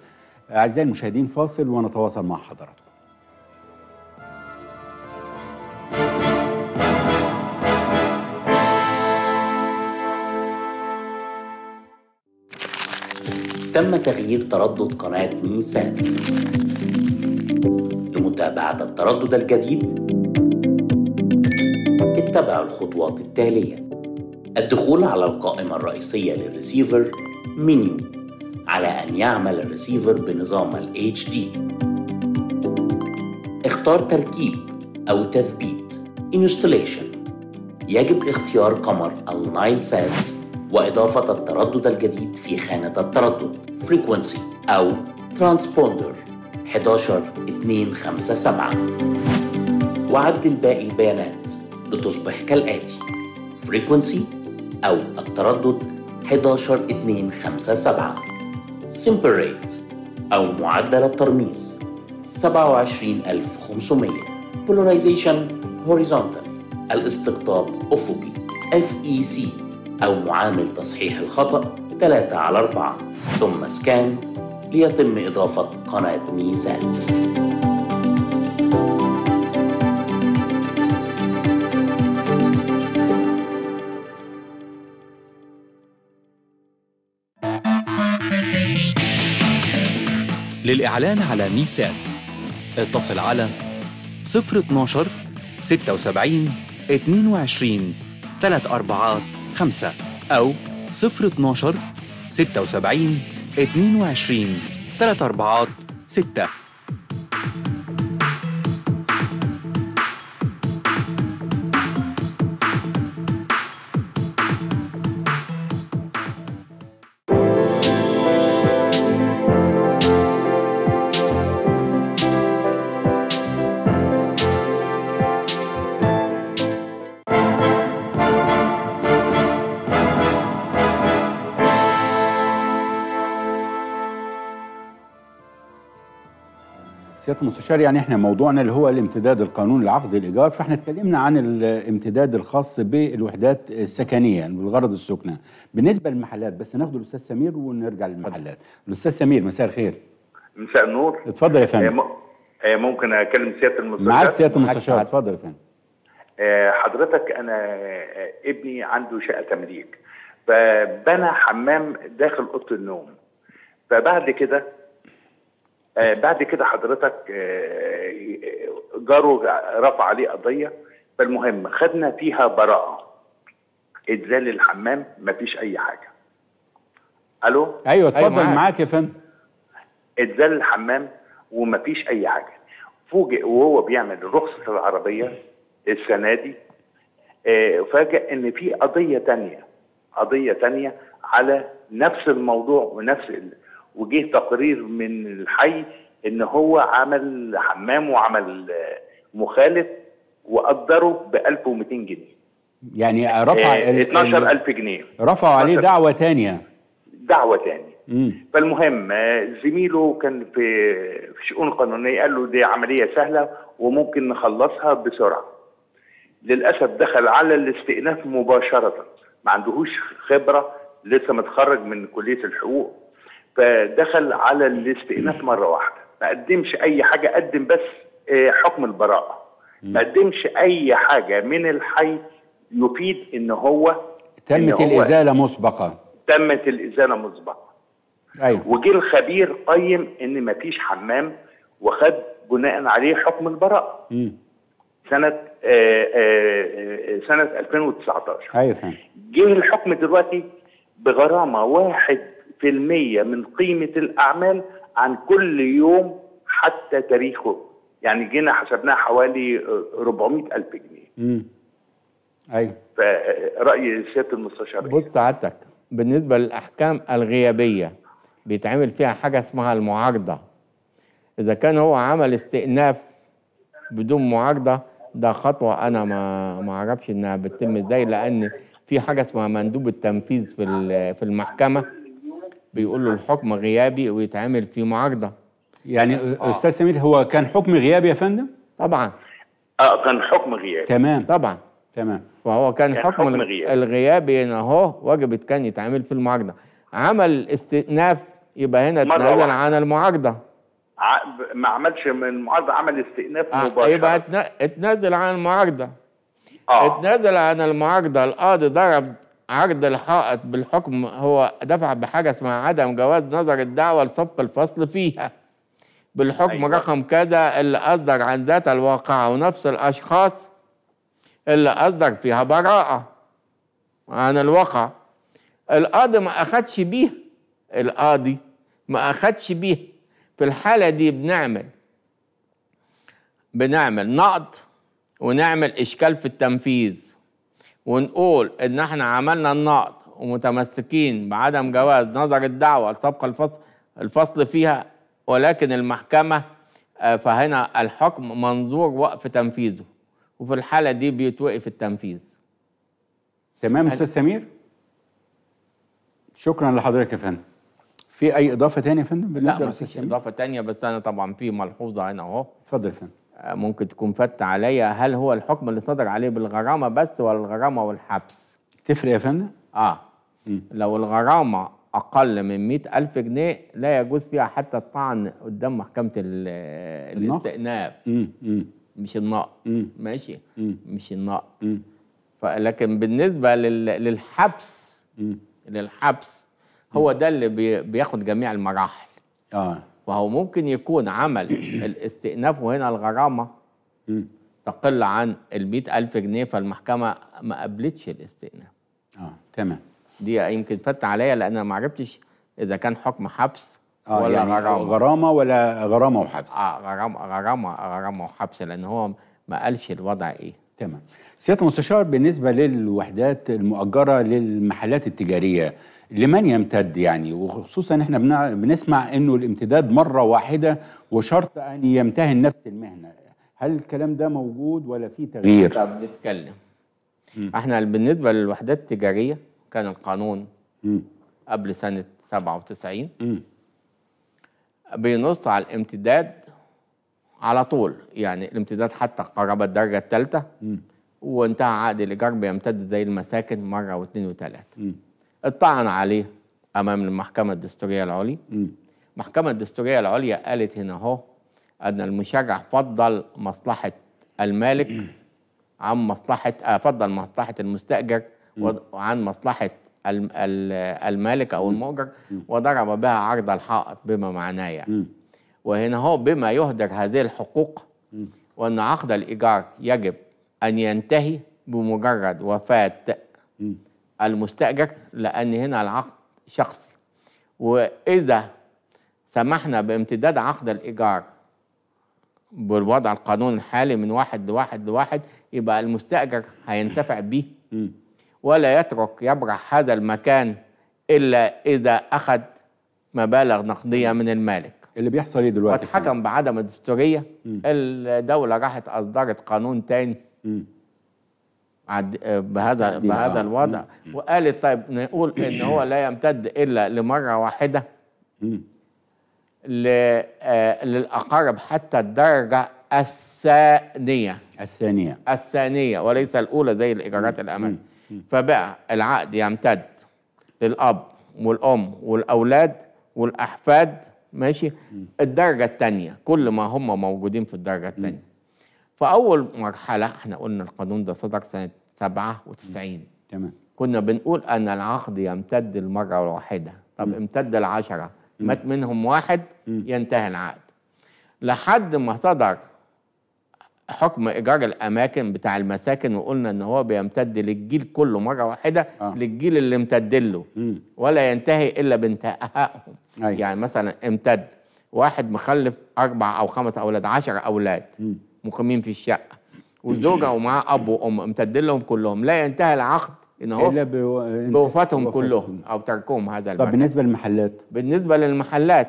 Speaker 1: أعزائي المشاهدين فاصل ونتواصل مع حضراتكم.
Speaker 6: تم تغيير تردد قناة ميسات لمتابعة التردد الجديد اتبعوا الخطوات التالية الدخول على القائمة الرئيسية للريسيفر منيو على أن يعمل الريسيفر بنظام ال HD اختار تركيب أو تثبيت Installation. يجب اختيار قمر النايل سات وإضافة التردد الجديد في خانة التردد. Frequency أو Transponder 11257 وعدل باقي البيانات لتصبح كالآتي. Frequency أو التردد 11257 Simple Rate أو معدل الترميز 27500 Polarization Horizontal. الاستقطاب أفقي. FEC أو معامل تصحيح الخطأ 3 على 4 ثم سكان ليتم إضافة قناة ميسات
Speaker 7: للإعلان على ميسات اتصل على 012 76 22 3 أربعات 5 أو 012 76 22 3 أربعات 6
Speaker 1: المستشار يعني إحنا موضوعنا اللي هو الامتداد القانوني لعقد الإيجار فإحنا اتكلمنا عن الامتداد الخاص بالوحدات السكنية بالغرض السكنة بالنسبة للمحلات بس ناخد الأستاذ سمير ونرجع للمحلات. الأستاذ سمير مساء الخير.
Speaker 8: مساء النور.
Speaker 1: اتفضل يا فندم.
Speaker 8: م- آه، ممكن أكلم سيادة المستشار؟
Speaker 1: معاك
Speaker 2: معاك
Speaker 1: المستشار. اتفضل يا فندم.
Speaker 8: آه، حضرتك أنا ابني عنده شقة تمليك. فبنى حمام داخل أوضة النوم. فبعد كده آه، بعد كده حضرتك آه، جاره رفع عليه قضية. فالمهم خدنا فيها براءة. اتزال الحمام مفيش أي حاجة. ألو؟
Speaker 1: أيوه اتفضل
Speaker 2: معاك.
Speaker 1: معاك يا فندم.
Speaker 8: اتزال الحمام ومفيش أي حاجة. فوجئ وهو بيعمل رخصة العربية السنة دي آه، فاجئ إن في قضية تانية قضية تانية على نفس الموضوع ونفس. وجه تقرير من الحي إن هو عمل حمام وعمل مخالف وقدره ب 1200 جنيه.
Speaker 1: يعني رفع ال-
Speaker 8: 12000 جنيه.
Speaker 1: رفعوا عليه
Speaker 8: 12
Speaker 1: دعوة تانية.
Speaker 8: دعوة تاني
Speaker 1: مم.
Speaker 8: فالمهم آه، زميله كان في في شؤون قانونية قال له دي عملية سهلة وممكن نخلصها بسرعة. للأسف دخل على الاستئناف مباشرة. ما عندهوش خبرة لسه متخرج من كلية الحقوق. فدخل على الاستئناف مرة واحدة. ما قدمش أي حاجة قدم بس آه، حكم البراءة. ما قدمش أي حاجة من الحي يفيد إن هو إن
Speaker 1: تمت
Speaker 8: هو
Speaker 1: الإزالة مسبقا.
Speaker 8: تمت الإزالة مسبقا.
Speaker 1: أيوه.
Speaker 8: وجه الخبير قيم إن مفيش حمام وخد بناء عليه حكم
Speaker 1: البراءة.
Speaker 8: سنة آه، آه، سنة 2019
Speaker 1: أيوه
Speaker 8: جه الحكم دلوقتي بغرامة واحد في المية من قيمة الأعمال عن كل يوم حتى تاريخه. يعني جينا حسبناها حوالي آه، 400 ألف جنيه.
Speaker 1: مم. أيوه.
Speaker 8: فرأي سيادة المستشار إيه؟
Speaker 2: بص سعادتك بالنسبة للأحكام الغيابية بيتعمل فيها حاجة اسمها المعارضة. إذا كان هو عمل استئناف بدون معارضة ده خطوة أنا ما ما أعرفش إنها بتتم إزاي لأن في حاجة اسمها مندوب التنفيذ في في المحكمة. بيقول له الحكم غيابي ويتعمل فيه معارضة.
Speaker 1: يعني أستاذ سمير هو كان حكم غيابي يا فندم؟
Speaker 2: طبعا.
Speaker 8: آه كان حكم غيابي.
Speaker 1: تمام.
Speaker 2: طبعا.
Speaker 1: تمام.
Speaker 2: فهو كان
Speaker 8: كان
Speaker 2: حكم,
Speaker 8: حكم غيابي.
Speaker 2: الغيابي هنا أهو واجب كان يتعمل في المعارضة. عمل استئناف يبقى هنا تنازل. عن
Speaker 8: المعارضة. ما عملش من معارضة عمل استئناف
Speaker 2: آه،
Speaker 8: مباشرة.
Speaker 2: يبقى اتنا- اتنازل عن المعارضة.
Speaker 8: آه.
Speaker 2: اتنازل عن المعارضة. القاضي ضرب عرض الحائط بالحكم هو دفع بحاجة اسمها عدم جواز نظر الدعوة لسبق الفصل فيها. بالحكم
Speaker 8: أيوة.
Speaker 2: رقم كذا اللي أصدر عن ذات الواقعه ونفس الأشخاص اللي أصدر فيها براءة عن الواقع. القاضي ما أخدش بيه القاضي ما أخدش بيه. في الحالة دي بنعمل بنعمل نقد ونعمل إشكال في التنفيذ. ونقول إن إحنا عملنا النقد ومتمسكين بعدم جواز نظر الدعوة لسبق الفصل الفصل فيها ولكن المحكمة آه، فهنا الحكم منظور وقف تنفيذه. وفي الحالة دي بيتوقف التنفيذ.
Speaker 1: تمام أستاذ سمير؟ شكرا لحضرتك يا فندم. في أي إضافة تانية يا فندم
Speaker 2: لا
Speaker 1: بالنسبة
Speaker 2: ما
Speaker 1: للاستاذ
Speaker 2: فيش إضافة تانية بس أنا طبعا في ملحوظة هنا أهو.
Speaker 1: اتفضل يا فندم.
Speaker 2: ممكن تكون فت عليا. هل هو الحكم اللي صدر عليه بالغرامة بس ولا الغرامة والحبس؟
Speaker 1: تفرق يا فندم؟
Speaker 2: آه. لو الغرامة أقل من مئة ألف جنيه لا يجوز فيها حتى الطعن قدام
Speaker 1: النقض؟
Speaker 2: الاستئناف. مش النقد. ماشي. مش النقد. لكن بالنسبة لل- للحبس. للحبس هو ده اللي بي- بياخد جميع المراحل.
Speaker 1: آه.
Speaker 2: فهو ممكن يكون عمل [clears throat] الاستئناف وهنا الغرامة. تقل عن المئة ألف جنيه فالمحكمة ما قبلتش الاستئناف.
Speaker 1: آه تمام.
Speaker 2: دي يمكن فت عليا لأن أنا ما عرفتش إذا كان حكم حبس
Speaker 1: آه
Speaker 2: ولا
Speaker 1: يعني
Speaker 2: غرامة.
Speaker 1: غرامة ولا غرامة وحبس.
Speaker 2: آه غرامة غرامة غرامة وحبس لأن هو ما قالش الوضع إيه.
Speaker 1: تمام. سيادة المستشار بالنسبة للوحدات المؤجرة للمحلات التجارية لمن يمتد يعني؟ وخصوصا إحنا بنسمع إنه الامتداد مرة واحدة وشرط أن يمتهن نفس المهنة. هل الكلام ده موجود ولا في تغيير؟
Speaker 2: طب نتكلم. إحنا بالنسبة للوحدات التجارية كان القانون
Speaker 1: مم.
Speaker 2: قبل سنة 97
Speaker 1: مم.
Speaker 2: بينص على الامتداد على طول. يعني الامتداد حتى قرابه الدرجة الثالثة وانتهى عقد الإيجار بيمتد زي المساكن مرة واثنين وثلاثة.
Speaker 1: مم.
Speaker 2: اطعن عليه أمام المحكمة الدستورية العليا
Speaker 1: مم.
Speaker 2: المحكمة الدستورية العليا قالت هنا أهو أن المشرع فضل مصلحة المالك عن مصلحة آه فضل مصلحة المستأجر وض- وعن ال- المالك أو المؤجر وضرب بها عرض الحائط بما معناه يعني. وهنا هو بما يهدر هذه الحقوق وأن عقد الإيجار يجب أن ينتهي بمجرد وفاة
Speaker 1: مم.
Speaker 2: المستأجر لأن هنا العقد شخصي. وإذا سمحنا بامتداد عقد الإيجار بالوضع القانون الحالي من واحد لواحد لواحد يبقى المستأجر هينتفع به.
Speaker 1: مم.
Speaker 2: ولا يترك يبرح هذا المكان إلا إذا أخذ مبالغ نقدية من المالك.
Speaker 1: اللي بيحصل إيه دلوقتي؟
Speaker 2: واتحكم بعدم الدستورية. الدولة راحت أصدرت قانون تاني.
Speaker 1: مم.
Speaker 2: عد... بهذا بهذا
Speaker 1: آه.
Speaker 2: الوضع. وقالت طيب نقول إن هو لا يمتد إلا لمرة
Speaker 1: واحدة.
Speaker 2: ل... آه، للأقارب حتى الدرجة الثانية.
Speaker 1: الثانية.
Speaker 2: الثانية وليس الأولى زي الإيجارات الاماميه فبقى العقد يمتد للأب والأم والأولاد والأحفاد ماشي؟ الدرجة الثانية كل ما هم موجودين في الدرجة الثانية فأول مرحلة إحنا قلنا القانون ده صدر سنة 97
Speaker 1: تمام.
Speaker 2: كنا بنقول أن العقد يمتد المره الواحده طب امتد العشرة مات منهم واحد ينتهي العقد. لحد ما صدر حكم إيجار الأماكن بتاع المساكن وقلنا إن هو بيمتد للجيل كله مرة واحدة
Speaker 1: آه.
Speaker 2: للجيل اللي امتد له. ولا ينتهي إلا بانتهائهم.
Speaker 1: أيوة.
Speaker 2: يعني مثلا امتد واحد مخلف أربع أو خمس أولاد عشر أولاد.
Speaker 1: مم.
Speaker 2: مقيمين في الشقة. وزوجه ومعاه اب وام امتد لهم كلهم. لا ينتهي العقد إن هو
Speaker 1: إلا بو...
Speaker 2: بوفاتهم. كلهم أو تركهم هذا
Speaker 1: طب
Speaker 2: المكان.
Speaker 1: بالنسبة للمحلات؟
Speaker 2: بالنسبة للمحلات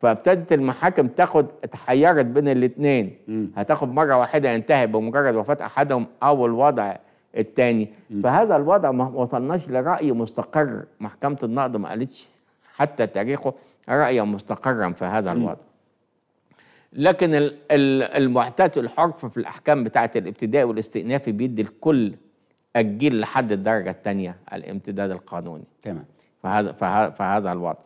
Speaker 2: فابتدت المحاكم تاخد اتحيرت بين الاثنين. هتاخد مرة واحدة ينتهي بمجرد وفاة أحدهم أو الوضع الثاني فهذا الوضع ما وصلناش لرأي مستقر. محكمة النقد ما قالتش حتى تاريخه رأيا مستقرا في هذا الوضع. لكن ال- ال- المعتاد الحرف في الأحكام بتاعة الابتدائي والاستئنافي بيدي لكل الجيل لحد الدرجة الثانية الامتداد القانوني.
Speaker 1: تمام.
Speaker 2: فهذا فهذا, فهذا الوضع.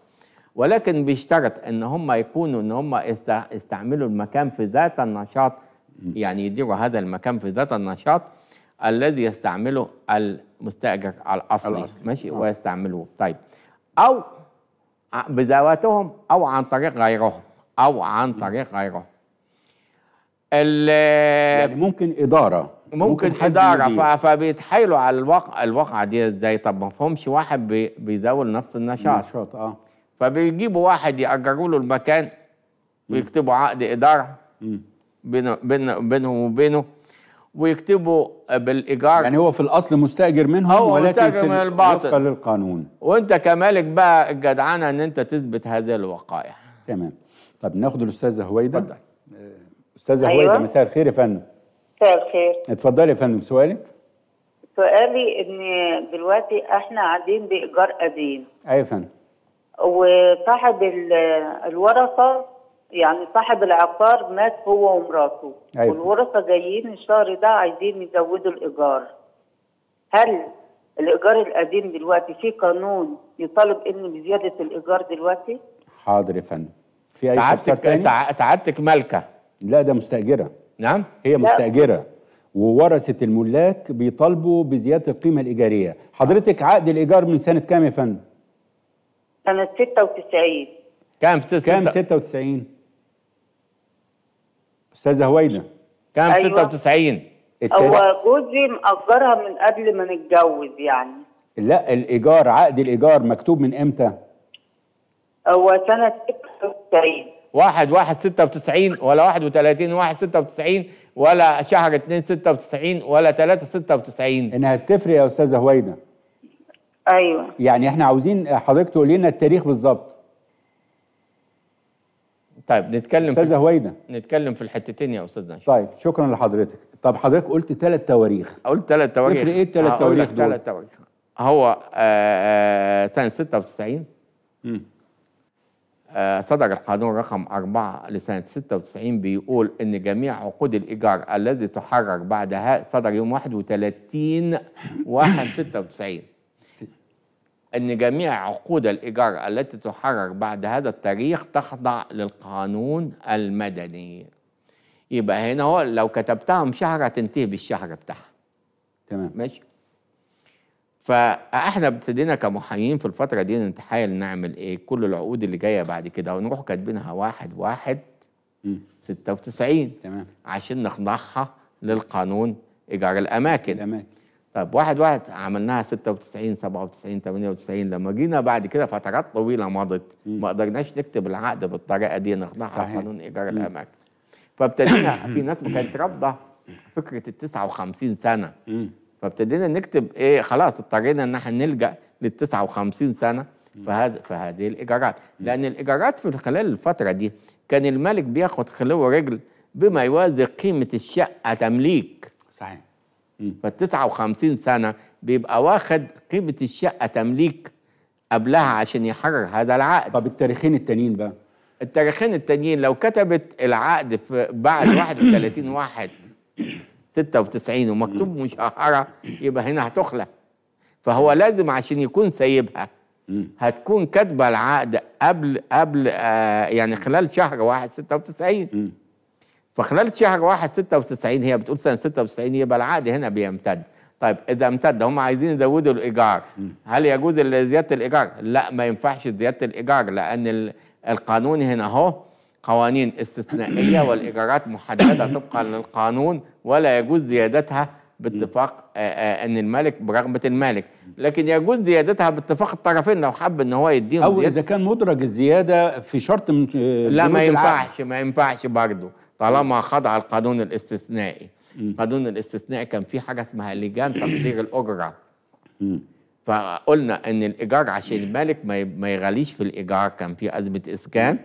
Speaker 2: ولكن بيشترط إن هم يكونوا إن هم يست- يستعملوا المكان في ذات النشاط يعني يديروا هذا المكان في ذات النشاط الذي يستعمله المستأجر الأصلي,
Speaker 1: الأصلي.
Speaker 2: ماشي؟
Speaker 1: آه.
Speaker 2: ويستعملوه. طيب. أو بذواتهم أو عن طريق غيرهم. أو عن طريق غيرهم ال-
Speaker 1: يعني ممكن إدارة.
Speaker 2: ممكن,
Speaker 1: حد
Speaker 2: إدارة. فبيتحايلوا على الواقع الواقعه دي إزاي. طب ما فهمش واحد بي- بيزاول نفس النشاط.
Speaker 1: نشاط آه.
Speaker 2: فبيجيبوا واحد يأجروا له المكان ويكتبوا عقد إدارة.
Speaker 1: مم.
Speaker 2: بينه بين بينهم وبينه. ويكتبوا بالإيجار.
Speaker 1: يعني هو في الأصل مستأجر منهم
Speaker 2: هو
Speaker 1: ولكن
Speaker 2: مستأجر
Speaker 1: في
Speaker 2: من
Speaker 1: ال-
Speaker 2: الباطن.
Speaker 1: وفقا للقانون.
Speaker 2: وأنت كمالك بقى الجدعنة إن أنت تثبت هذه الوقائع.
Speaker 1: تمام. طب ناخد الأستاذة هويدة.
Speaker 2: اتفضل.
Speaker 1: أستاذة
Speaker 9: أيوة.
Speaker 1: هويدة مساء الخير يا فندم.
Speaker 9: مساء الخير.
Speaker 1: اتفضلي يا فندم سؤالك؟
Speaker 9: سؤالي إن دلوقتي إحنا قاعدين بإيجار قديم.
Speaker 1: أيوه يا فندم.
Speaker 9: وصاحب ال- الورثة يعني صاحب العقار مات هو ومراته.
Speaker 1: أيوة.
Speaker 9: والورثة جايين الشهر ده عايزين يزودوا الإيجار. هل الإيجار القديم دلوقتي في قانون يطالب ان بزيادة الإيجار دلوقتي؟
Speaker 1: حاضر يا فندم. في أي
Speaker 2: سعادتك سعادتك مالكة.
Speaker 1: لا ده مستأجرة.
Speaker 2: نعم.
Speaker 1: هي مستأجرة. وورثة الملاك بيطالبوا بزيادة القيمة الإيجارية. حضرتك عقد الإيجار من سنة كام يا فندم؟
Speaker 9: سنة 96
Speaker 2: كام؟ ست
Speaker 1: كام؟
Speaker 2: ستة-
Speaker 1: 96 أستاذة هويدة.
Speaker 2: كام؟
Speaker 9: أيوة.
Speaker 2: 96
Speaker 1: التاريخ
Speaker 9: هو جوزي مأجرها من قبل ما نتجوز يعني.
Speaker 1: لا الإيجار عقد الإيجار مكتوب من إمتى؟
Speaker 9: هو سنة 96
Speaker 2: واحد واحد ستة وتسعين ولا واحد وثلاثين واحد ستة وتسعين ولا شهر اتنين ستة وتسعين ولا ثلاثة ستة وتسعين.
Speaker 1: إنها تفرق يا أستاذة هويده
Speaker 9: أيوه.
Speaker 1: يعني إحنا عاوزين حضرتك تقول لنا التاريخ بالظبط.
Speaker 2: طيب نتكلم
Speaker 1: أستاذة
Speaker 2: في
Speaker 1: هويده
Speaker 2: نتكلم في الحتتين يا أستاذ نشأ
Speaker 1: طيب شكرا لحضرتك. طب حضرتك قلت ثلاث تواريخ.
Speaker 2: قلت ثلاث تواريخ.
Speaker 1: يفرق إيه التلات
Speaker 2: هقول
Speaker 1: تواريخ دول؟
Speaker 2: ثلاث تواريخ. هو آه، آه، سنة 96
Speaker 1: مم.
Speaker 2: آه، صدر القانون رقم أربعة لسنة 96 بيقول إن جميع عقود الإيجار الذي تحرر بعدها صدر يوم 31 1 96 إن جميع عقود الإيجار التي تحرر بعد هذا التاريخ تخضع للقانون المدني. يبقى هنا هو لو كتبتها شهر هتنتهي بالشهر بتاعها.
Speaker 1: تمام.
Speaker 2: ماشي؟ فاحنا ابتدينا كمحامين في الفترة دي نتحايل نعمل إيه؟ كل العقود اللي جاية بعد كده ونروح كاتبينها واحد واحد
Speaker 1: مم.
Speaker 2: 96
Speaker 1: تمام.
Speaker 2: عشان نخضعها للقانون إيجار الأماكن.
Speaker 1: الأماكن.
Speaker 2: طب واحد واحد عملناها 96 97 98 لما جينا بعد كده فترات طويلة مضت ما قدرناش نكتب العقد بالطريقة دي نخضعها. لقانون إيجار الأماكن. فابتدينا [coughs] في ناس ما كانت رافضة فكرة ال 59
Speaker 1: سنة.
Speaker 2: فابتدينا نكتب إيه خلاص اضطرينا إن إحنا نلجأ لل 59 سنة فهذا فهذه الإيجارات. لأن الإيجارات في خلال الفترة دي كان الملك بياخد خلو رجل بما يوازي قيمة الشقة تمليك.
Speaker 1: صحيح.
Speaker 2: فال 59 سنة بيبقى واخد قيمة الشقة تمليك قبلها عشان يحرر هذا العقد.
Speaker 1: طب التاريخين التانيين بقى؟
Speaker 2: التاريخين التانيين لو كتبت العقد في بعد 31 واحد [coughs] 96 ومكتوب مشهرة يبقى هنا هتخلى فهو لازم عشان يكون سايبها هتكون كاتبة العقد قبل قبل آه يعني خلال شهر واحد 96 فخلال شهر واحد 96 هي بتقول سنة 96 يبقى العقد هنا بيمتد. طيب إذا امتد هم عايزين يزودوا الإيجار. هل يجوز زياده الإيجار؟ لا ما ينفعش زيادة الإيجار لأن ال- القانون هنا أهو قوانين استثنائية [clears throat] والإيجارات محددة طبقا للقانون ولا يجوز زيادتها باتفاق آه، آه، أن المالك برغبة المالك لكن يجوز زيادتها باتفاق الطرفين لو حب إن هو يديهم زيادة.
Speaker 1: إذا كان مدرج الزيادة في شرط من
Speaker 2: لا
Speaker 1: بنود
Speaker 2: ما. ينفعش ما ينفعش برضه طالما خضع القانون الاستثنائي. القانون الاستثنائي كان فيه حاجة اسمها لجان تقدير [clears throat] الأجرة. فقلنا إن الإيجار عشان المالك ما يغليش في الإيجار كان في أزمة إسكان.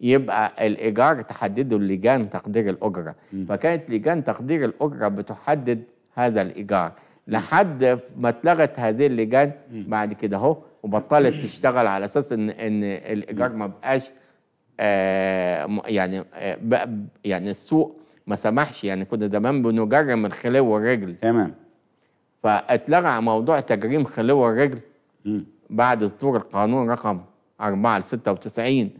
Speaker 2: يبقى الإيجار تحدده اللجان تقدير الأجرة. فكانت لجان تقدير الأجرة بتحدد هذا الإيجار. لحد ما اتلغت هذه اللجان بعد كده اهو وبطلت تشتغل على أساس إن إن الإيجار ما بقاش آه م- يعني آه بقى- يعني السوق ما سمحش. يعني كنا زمان بنجرم الخلو والرجل.
Speaker 1: تمام.
Speaker 2: فاتلغى موضوع تجريم خلو الرجل بعد صدور القانون رقم 4 ل 96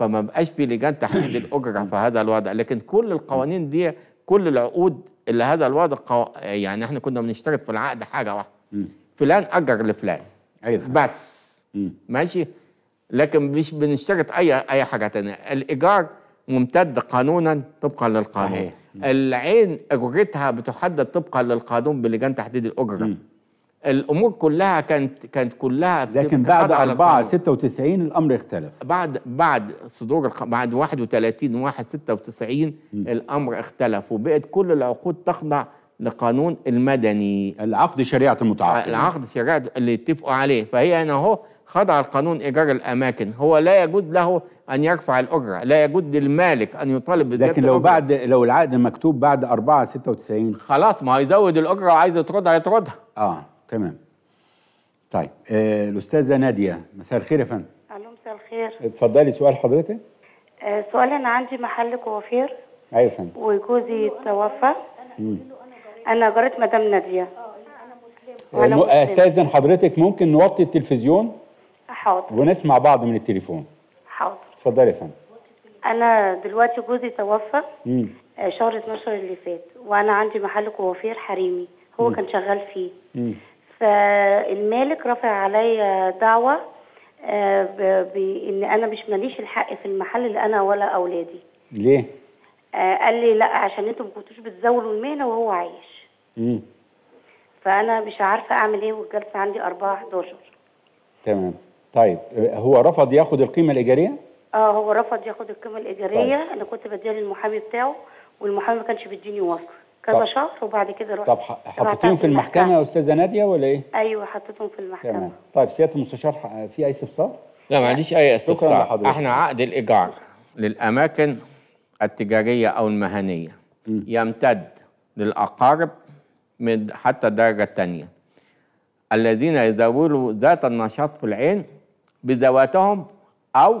Speaker 2: فما بقاش في لجان تحديد الأجرة في هذا الوضع. لكن كل القوانين دي كل العقود اللي هذا الوضع قو... يعني إحنا كنا بنشترط في العقد حاجة واحدة. فلان أجر لفلان.
Speaker 1: أيوه
Speaker 2: بس. ماشي؟ لكن مش بنشترط أي أي حاجة تانية. الإيجار ممتد قانونا طبقا للقانون.
Speaker 1: صحيح.
Speaker 2: العين أجرتها بتحدد طبقا للقانون بلجان تحديد الأجرة. الأمور كلها كانت كانت كلها
Speaker 1: لكن بعد
Speaker 2: خاضعة
Speaker 1: 4
Speaker 2: للقانون.
Speaker 1: 96 الأمر اختلف.
Speaker 2: بعد بعد صدور. بعد 31 1 96 الأمر اختلف وبقت كل العقود تخضع لقانون المدني.
Speaker 1: العقد شريعة المتعاقد
Speaker 2: العقد الشريعة اللي اتفقوا عليه. فهي هنا أهو خضع القانون إيجار الأماكن. هو لا يجوز له أن يرفع الأجرة لا يجوز للمالك أن يطالب بزياده
Speaker 1: لكن لو
Speaker 2: الأجرة.
Speaker 1: بعد لو العقد مكتوب بعد 4 96
Speaker 2: خلاص ما هيزود الأجرة وعايز يطردها يطردها.
Speaker 1: آه. تمام. طيب آه الأستاذة نادية مساء الخير يا فندم.
Speaker 10: ألو مساء الخير.
Speaker 1: اتفضلي سؤال حضرتك.
Speaker 10: آه، سؤال أنا عندي محل كوافير.
Speaker 1: أيوه يا فندم.
Speaker 10: وجوزي توفى. أنا جارة مدام
Speaker 1: نادية.
Speaker 10: مسلمة.
Speaker 1: استاذن حضرتك ممكن نوطي التلفزيون؟
Speaker 10: حاضر.
Speaker 1: ونسمع بعض من التليفون.
Speaker 10: حاضر.
Speaker 1: اتفضلي يا فندم.
Speaker 10: أنا دلوقتي جوزي توفى.
Speaker 1: مم.
Speaker 10: آه، شهر 12 اللي فات. وأنا عندي محل كوافير حريمي. هو
Speaker 1: مم.
Speaker 10: كان شغال فيه.
Speaker 1: مم.
Speaker 10: فالمالك رفع عليا دعوة آه، ب- بان أنا مش ماليش الحق في المحل اللي أنا ولا أولادي.
Speaker 1: ليه؟
Speaker 10: آه، قال لي لا عشان أنتوا ما كنتوش بتزاولوا المهنة وهو عايش.
Speaker 1: مم.
Speaker 10: فأنا مش عارفة أعمل إيه والجلسة عندي 4 11
Speaker 1: تمام. طيب هو رفض ياخد القيمة الإيجارية؟
Speaker 10: آه هو رفض ياخد القيمة الإيجارية. أنا كنت بديها للمحامي بتاعه والمحامي ما كانش بيديني وصل كذا. شهر وبعد كده رحت
Speaker 1: طب حطيتيهم في المحكمة يا أستاذة نادية ولا إيه؟
Speaker 10: أيوه حطيتهم في المحكمة
Speaker 1: تمام طيب سيادة المستشار في أي استفسار؟
Speaker 2: لا ما عنديش
Speaker 1: أي
Speaker 2: استفسار. إحنا عقد الإيجار للأماكن التجارية أو المهنية يمتد للأقارب من حتى الدرجه الثانية الذين يزاولوا ذات النشاط في العين بذواتهم أو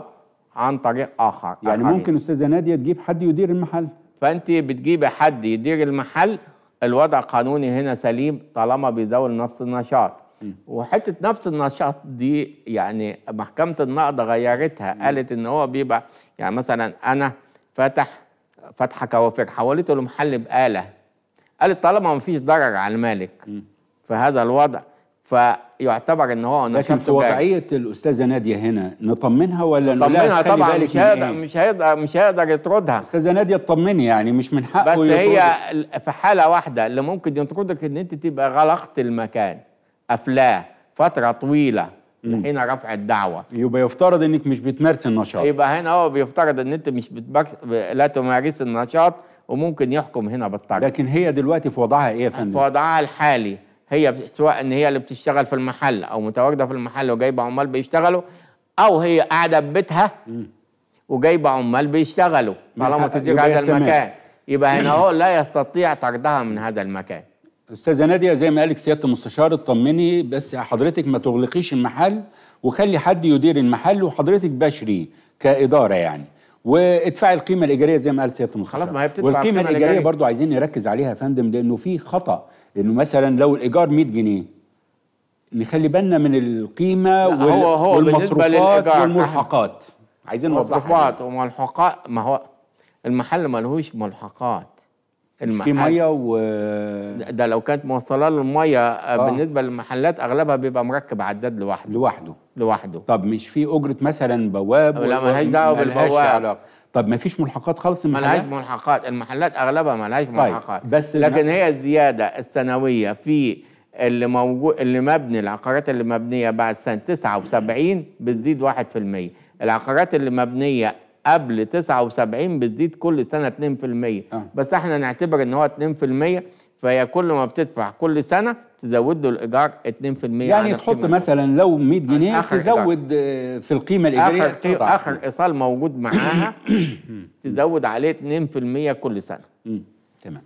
Speaker 2: عن طريق آخر
Speaker 1: يعني
Speaker 2: آخرين.
Speaker 1: ممكن أستاذة نادية تجيب حد يدير المحل
Speaker 2: فأنت بتجيبي حد يدير المحل الوضع قانوني هنا سليم طالما بيزاول نفس النشاط. وحتة نفس النشاط دي يعني محكمة النقض غيرتها قالت إن هو بيبقى يعني مثلا أنا فاتح فاتحه كوافير حولته لمحل بآلة. قالت طالما ما فيش ضرر على المالك. في هذا الوضع. فيعتبر إن هو
Speaker 1: لكن في. وضعيه الأستاذة نادية هنا نطمنها ولا نقول لها
Speaker 2: طمنها
Speaker 1: خلي
Speaker 2: طبعا مش هيقدر
Speaker 1: إيه؟
Speaker 2: مش هيقدر مش هيقدر يطردها
Speaker 1: أستاذة نادية اطمني يعني مش من حقه
Speaker 2: بس هي
Speaker 1: يطردك.
Speaker 2: ال- في حالة واحدة اللي ممكن يطردك إن أنت تبقى غلقت المكان قفلاه فترة طويلة لحين رفع الدعوة
Speaker 1: يبقى يفترض إنك مش بتمارس النشاط
Speaker 2: يبقى هنا هو بيفترض إن أنت مش بتبكس لا تمارس النشاط وممكن يحكم هنا بالطرد
Speaker 1: لكن هي دلوقتي في وضعها إيه يا
Speaker 2: في
Speaker 1: فندم؟
Speaker 2: وضعها الحالي هي سواء إن هي اللي بتشتغل في المحل أو متواجدة في المحل وجايبة عمال بيشتغلوا أو هي قاعدة ببيتها وجايبة عمال بيشتغلوا. طالما تدير
Speaker 1: يبقى
Speaker 2: هذا. المكان. يبقى هنا هو [clears throat] لا يستطيع طردها من هذا المكان.
Speaker 1: أستاذة نادية زي ما قالك سيادة المستشار اطمني بس حضرتك ما تغلقيش المحل وخلي حد يدير المحل وحضرتك باشري كإدارة يعني. وادفعي القيمة الإيجارية زي ما قال سيادة المستشار.
Speaker 2: خلاص، ما هي بتدفع
Speaker 1: والقيمة
Speaker 2: الإيجارية.
Speaker 1: برضو عايزين نركز عليها يا فندم لأنه في خطأ. إنه مثلا لو الإيجار 100 جنيه نخلي بالنا من
Speaker 2: القيمة
Speaker 1: وال...
Speaker 2: هو- هو
Speaker 1: والمصروفات. والملحقات عايزين نوضحها
Speaker 2: مصروفات وملحقات ما هو المحل ملهوش ملحقات
Speaker 1: مش في مية و
Speaker 2: ده لو كانت موصلة له المية آه.
Speaker 1: آه.
Speaker 2: بالنسبة للمحلات أغلبها بيبقى مركب عداد لوحده
Speaker 1: لوحده
Speaker 2: لوحده
Speaker 1: طب مش في أجرة مثلا بواب
Speaker 2: لا، ملهاش
Speaker 1: ملهاش
Speaker 2: بالبواب.
Speaker 1: طب ما فيش ملحقات خالص
Speaker 2: ملهاش
Speaker 1: المحلات؟
Speaker 2: ملحقات المحلات أغلبها ملهاش
Speaker 1: طيب،
Speaker 2: ملحقات
Speaker 1: بس
Speaker 2: لكن هي الزيادة السنوية في اللي موجود اللي مبني العقارات اللي مبنية بعد سنة 79 بتزيد 1% العقارات اللي مبنية قبل 79 بتزيد كل سنة 2%
Speaker 1: آه.
Speaker 2: بس إحنا نعتبر إن هو 2% فهي كل ما بتدفع كل سنة تزود له الإيجار 2%
Speaker 1: يعني
Speaker 2: عن
Speaker 1: تحط مثلا لو 100 جنيه
Speaker 2: آخر
Speaker 1: تزود آه، في
Speaker 2: القيمة الإيجارية
Speaker 1: آخر.
Speaker 2: آخر إيصال موجود معاها [coughs] تزود عليه 2% كل
Speaker 1: سنة. تمام.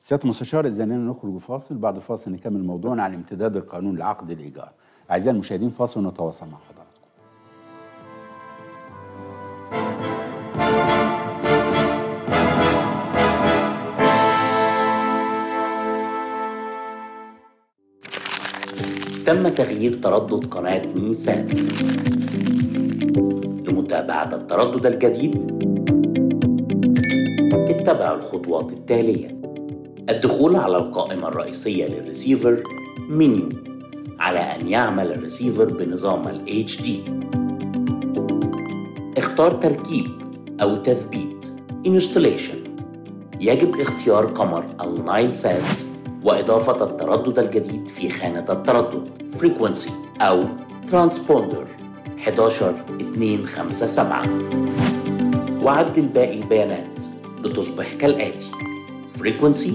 Speaker 1: سيادة المستشار إذا نخرج فاصل بعد الفاصل نكمل موضوعنا عن امتداد القانون لعقد الإيجار. أعزائي المشاهدين فاصل ونتواصل مع حضراتكم.
Speaker 6: تم تغيير تردد قناة ميسات لمتابعة التردد الجديد اتبعوا الخطوات التالية الدخول على القائمة الرئيسية للريسيفر منيو على أن يعمل الريسيفر بنظام ال HD اختار تركيب أو تثبيت Installation. يجب اختيار قمر النايل سات وإضافة التردد الجديد في خانة التردد. Frequency أو Transponder 11257 وعدل باقي البيانات لتصبح كالآتي. Frequency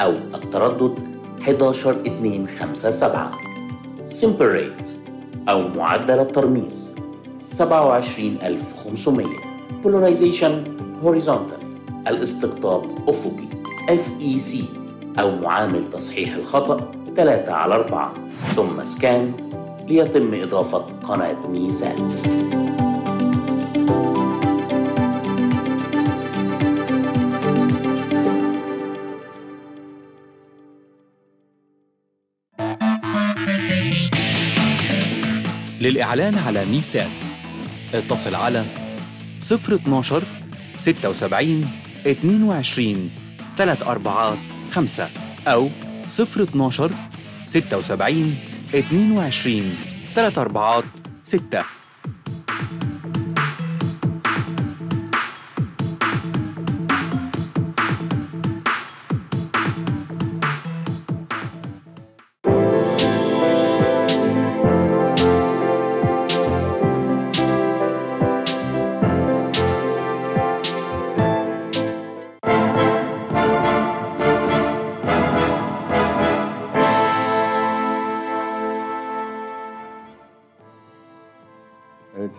Speaker 6: أو التردد 11257 Simple Rate أو معدل الترميز 27500 Polarization Horizontal. الاستقطاب أفقي. FEC أو معامل تصحيح الخطأ 3 على 4 ثم سكان ليتم إضافة قناة ميسات
Speaker 7: للإعلان على ميسات اتصل على 012 76 22 3 أربعات 5 أو 012 76 22 3 أربعات 6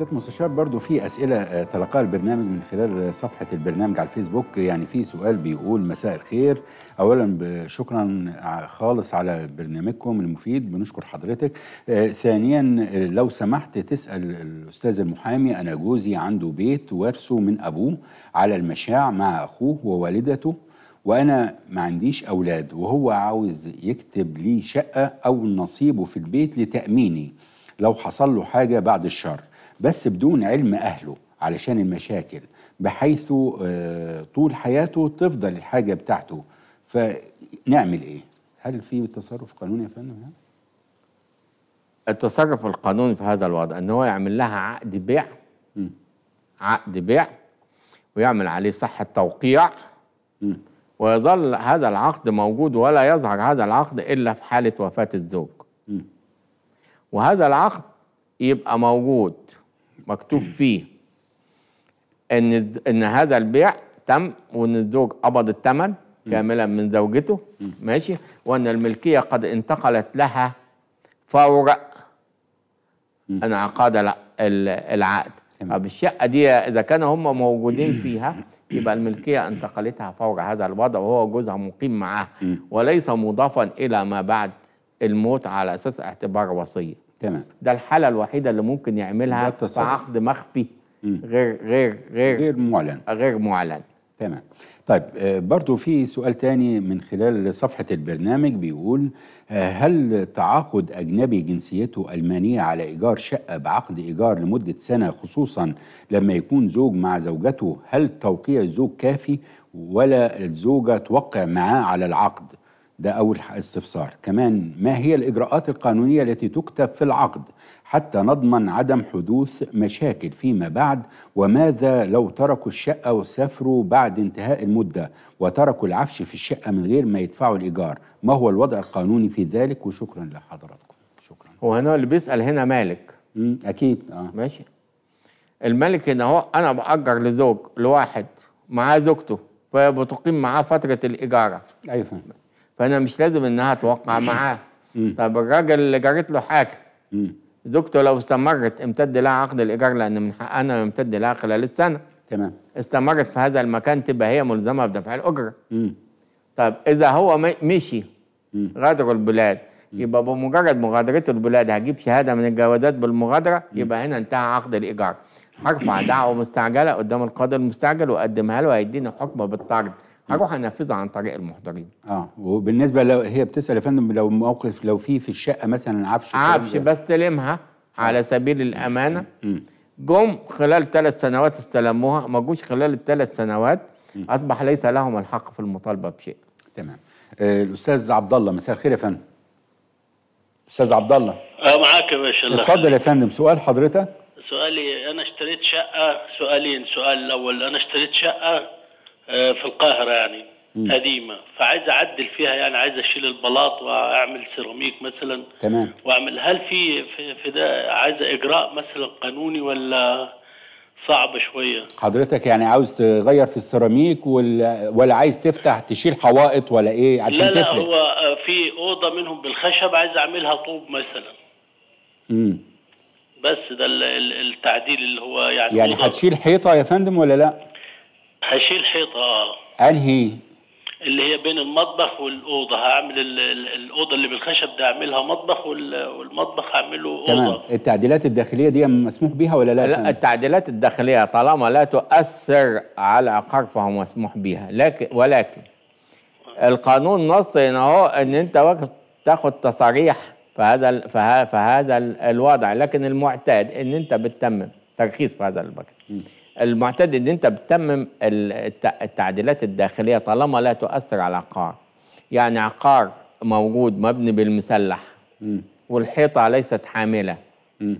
Speaker 1: سياده المستشار برضو في أسئلة آه، تلقاها البرنامج من خلال صفحة البرنامج على الفيسبوك. يعني في سؤال بيقول مساء الخير. اولا ب- شكرا خالص على برنامجكم المفيد بنشكر حضرتك. آه، ثانيا آه، لو سمحت تسأل الأستاذ المحامي أنا جوزي عنده بيت ورثه من أبوه على المشاع مع أخوه ووالدته وأنا ما عنديش أولاد وهو عاوز يكتب لي شقة أو نصيبه في البيت لتأميني لو حصل له حاجة بعد الشر. بس بدون علم أهله علشان المشاكل بحيث آه، طول حياته تفضل الحاجة بتاعته فنعمل إيه؟ هل في تصرف قانوني يا فندم؟
Speaker 2: التصرف القانوني في هذا الوضع إن هو يعمل لها عقد بيع. عقد بيع ويعمل عليه صحة توقيع. ويظل هذا العقد موجود ولا يظهر هذا العقد إلا في حالة وفاة الزوج. وهذا العقد يبقى موجود مكتوب فيه إن إن هذا البيع تم وإن الزوج قبض الثمن كاملا من زوجته. ماشي؟ وإن الملكية قد انتقلت لها فور انعقاد الع- ال- العقد. طب الشقة دي إذا كانوا هم موجودين فيها يبقى الملكية انتقلتها فور هذا الوضع وهو جوزها مقيم معاها. وليس مضافا إلى ما بعد الموت على أساس اعتبار وصية.
Speaker 1: تمام.
Speaker 2: ده الحالة الوحيدة اللي ممكن يعملها في. عقد مخفي
Speaker 1: مم.
Speaker 2: غير غير غير
Speaker 1: غير معلن.
Speaker 2: غير معلن.
Speaker 1: تمام. طيب آه، برضو في سؤال تاني من خلال صفحة البرنامج بيقول آه، هل تعاقد أجنبي جنسيته ألمانية على إيجار شقة بعقد إيجار لمدة سنة خصوصا لما يكون زوج مع زوجته؟ هل توقيع الزوج كافي ولا الزوجة توقع معاه على العقد؟ ده أول استفسار. كمان ما هي الإجراءات القانونية التي تكتب في العقد حتى نضمن عدم حدوث مشاكل فيما بعد؟ وماذا لو تركوا الشقة وسافروا بعد انتهاء المدة وتركوا العفش في الشقة من غير ما يدفعوا الإيجار؟ ما هو الوضع القانوني في ذلك؟ وشكرا لحضراتكم. شكرا.
Speaker 2: هو هنا اللي بيسأل هنا مالك.
Speaker 1: أكيد. آه.
Speaker 2: ماشي. الملك هنا هو أنا بأجر لزوج لواحد معاه زوجته فبتقيم معاه فترة الاجاره
Speaker 1: أيوة.
Speaker 2: فأنا مش لازم إنها توقع معاه. طب الراجل اللي جريت له
Speaker 1: حاجة.
Speaker 2: زوجته لو استمرت امتد لها عقد الإيجار لأن من حقنا يمتد لها خلال السنة.
Speaker 1: تمام.
Speaker 2: استمرت في هذا المكان تبقى هي ملزمة بدفع
Speaker 1: الأجرة.
Speaker 2: طب إذا هو مشي. غادر البلاد. يبقى بمجرد مغادرته البلاد هجيب شهادة من الجوازات بالمغادرة يبقى هنا انتهى عقد الإيجار. هرفع دعوة مستعجلة قدام القاضي المستعجل وأقدمها له هيديني حكم بالطرد. هروح انفذها عن طريق المحضرين.
Speaker 1: آه وبالنسبة لو هي بتسأل يا فندم لو موقف لو في في الشقة مثلا عفش
Speaker 2: عفش. بستلمها على سبيل الأمانة. جم خلال ثلاث سنوات استلموها ما جوش خلال الثلاث سنوات أصبح ليس لهم الحق في المطالبة بشيء.
Speaker 1: تمام. آه الأستاذ عبد الله مساء الخير يا فندم. أستاذ عبد الله.
Speaker 11: آه معاك يا باشا. الله
Speaker 1: اتفضل يا فندم. سؤال حضرتك.
Speaker 11: سؤالي أنا اشتريت شقة سؤالين السؤال الأول. أنا اشتريت شقة في القاهرة يعني
Speaker 1: مم.
Speaker 11: قديمة. فعايز أعدل فيها يعني عايز أشيل البلاط وأعمل سيراميك مثلا.
Speaker 1: تمام.
Speaker 11: وأعمل هل في في, في ده عايز إجراء مثلا قانوني ولا صعب شوية؟
Speaker 1: حضرتك يعني عاوز تغير في السيراميك ولا ولا عايز تفتح تشيل حوائط ولا إيه؟ عشان
Speaker 11: لا لا
Speaker 1: تفرق.
Speaker 11: هو آه، في أوضة منهم بالخشب عايز أعملها طوب مثلا.
Speaker 1: امم
Speaker 11: بس ده ال- ال- التعديل اللي هو يعني
Speaker 1: يعني هتشيل حيطة يا فندم ولا لا؟
Speaker 11: هشيل حيطه آه
Speaker 1: أنهي؟
Speaker 11: اللي هي بين المطبخ والأوضة. هعمل ال- ال- الأوضة اللي بالخشب ده أعملها مطبخ وال- والمطبخ هعمله
Speaker 1: تمام.
Speaker 11: أوضة
Speaker 1: التعديلات الداخلية دي مسموح بيها ولا لا,
Speaker 2: لا
Speaker 1: فندم؟
Speaker 2: التعديلات الداخلية طالما لا تؤثر على عقار فهو مسموح بها لكن ولكن القانون نص هنا أهو إن أنت واجب تاخد تصاريح في هذا ال- في ه- في هذا ال- الوضع. لكن المعتاد إن أنت بتتمم ترخيص في هذا المكان المعتاد إن أنت بتتمم ال- الت- التعديلات الداخلية طالما لا تؤثر على العقار يعني عقار موجود مبني بالمسلح والحيطة ليست حاملة.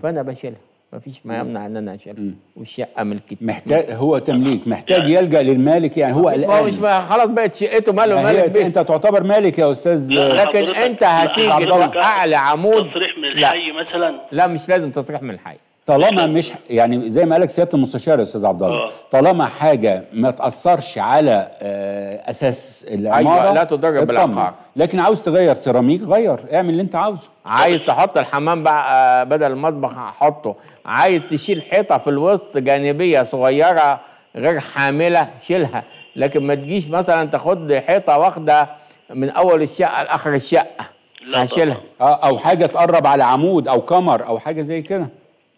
Speaker 2: فأنا بشيلها. مفيش ما يمنع إن أنا أشيلها. والشقة ملكتي
Speaker 1: محتاج هو تمليك. محتاج يلجأ للمالك يعني. هو
Speaker 2: هو
Speaker 1: قلقان.
Speaker 2: مش خلاص بقت شقته ماله
Speaker 1: ما
Speaker 2: مالك بيه.
Speaker 1: أنت تعتبر مالك يا أستاذ.
Speaker 2: لكن أنت هتيجي توقع لي عمود.
Speaker 11: تصريح من
Speaker 2: لا.
Speaker 11: الحي مثلا.
Speaker 2: لا مش لازم تصريح من الحي.
Speaker 1: طالما مش يعني زي ما قالك سياده المستشار يا أستاذ عبد الله طالما حاجة ما تأثرش على آه، أساس العمارة
Speaker 2: أيوة، لا تضر
Speaker 1: اطمن.
Speaker 2: بالعقار.
Speaker 1: لكن عاوز تغير سيراميك غير اعمل اللي انت عاوزه.
Speaker 2: عايز تحط الحمام بقى آه، بدل المطبخ احطه عايز تشيل حيطة في الوسط جانبية صغيرة غير حاملة شيلها. لكن ما تجيش مثلا تاخد حيطة واخدة من أول الشقة لآخر الشقة هشيلها.
Speaker 1: آه أو حاجة تقرب على عمود أو كمر أو حاجة زي كده.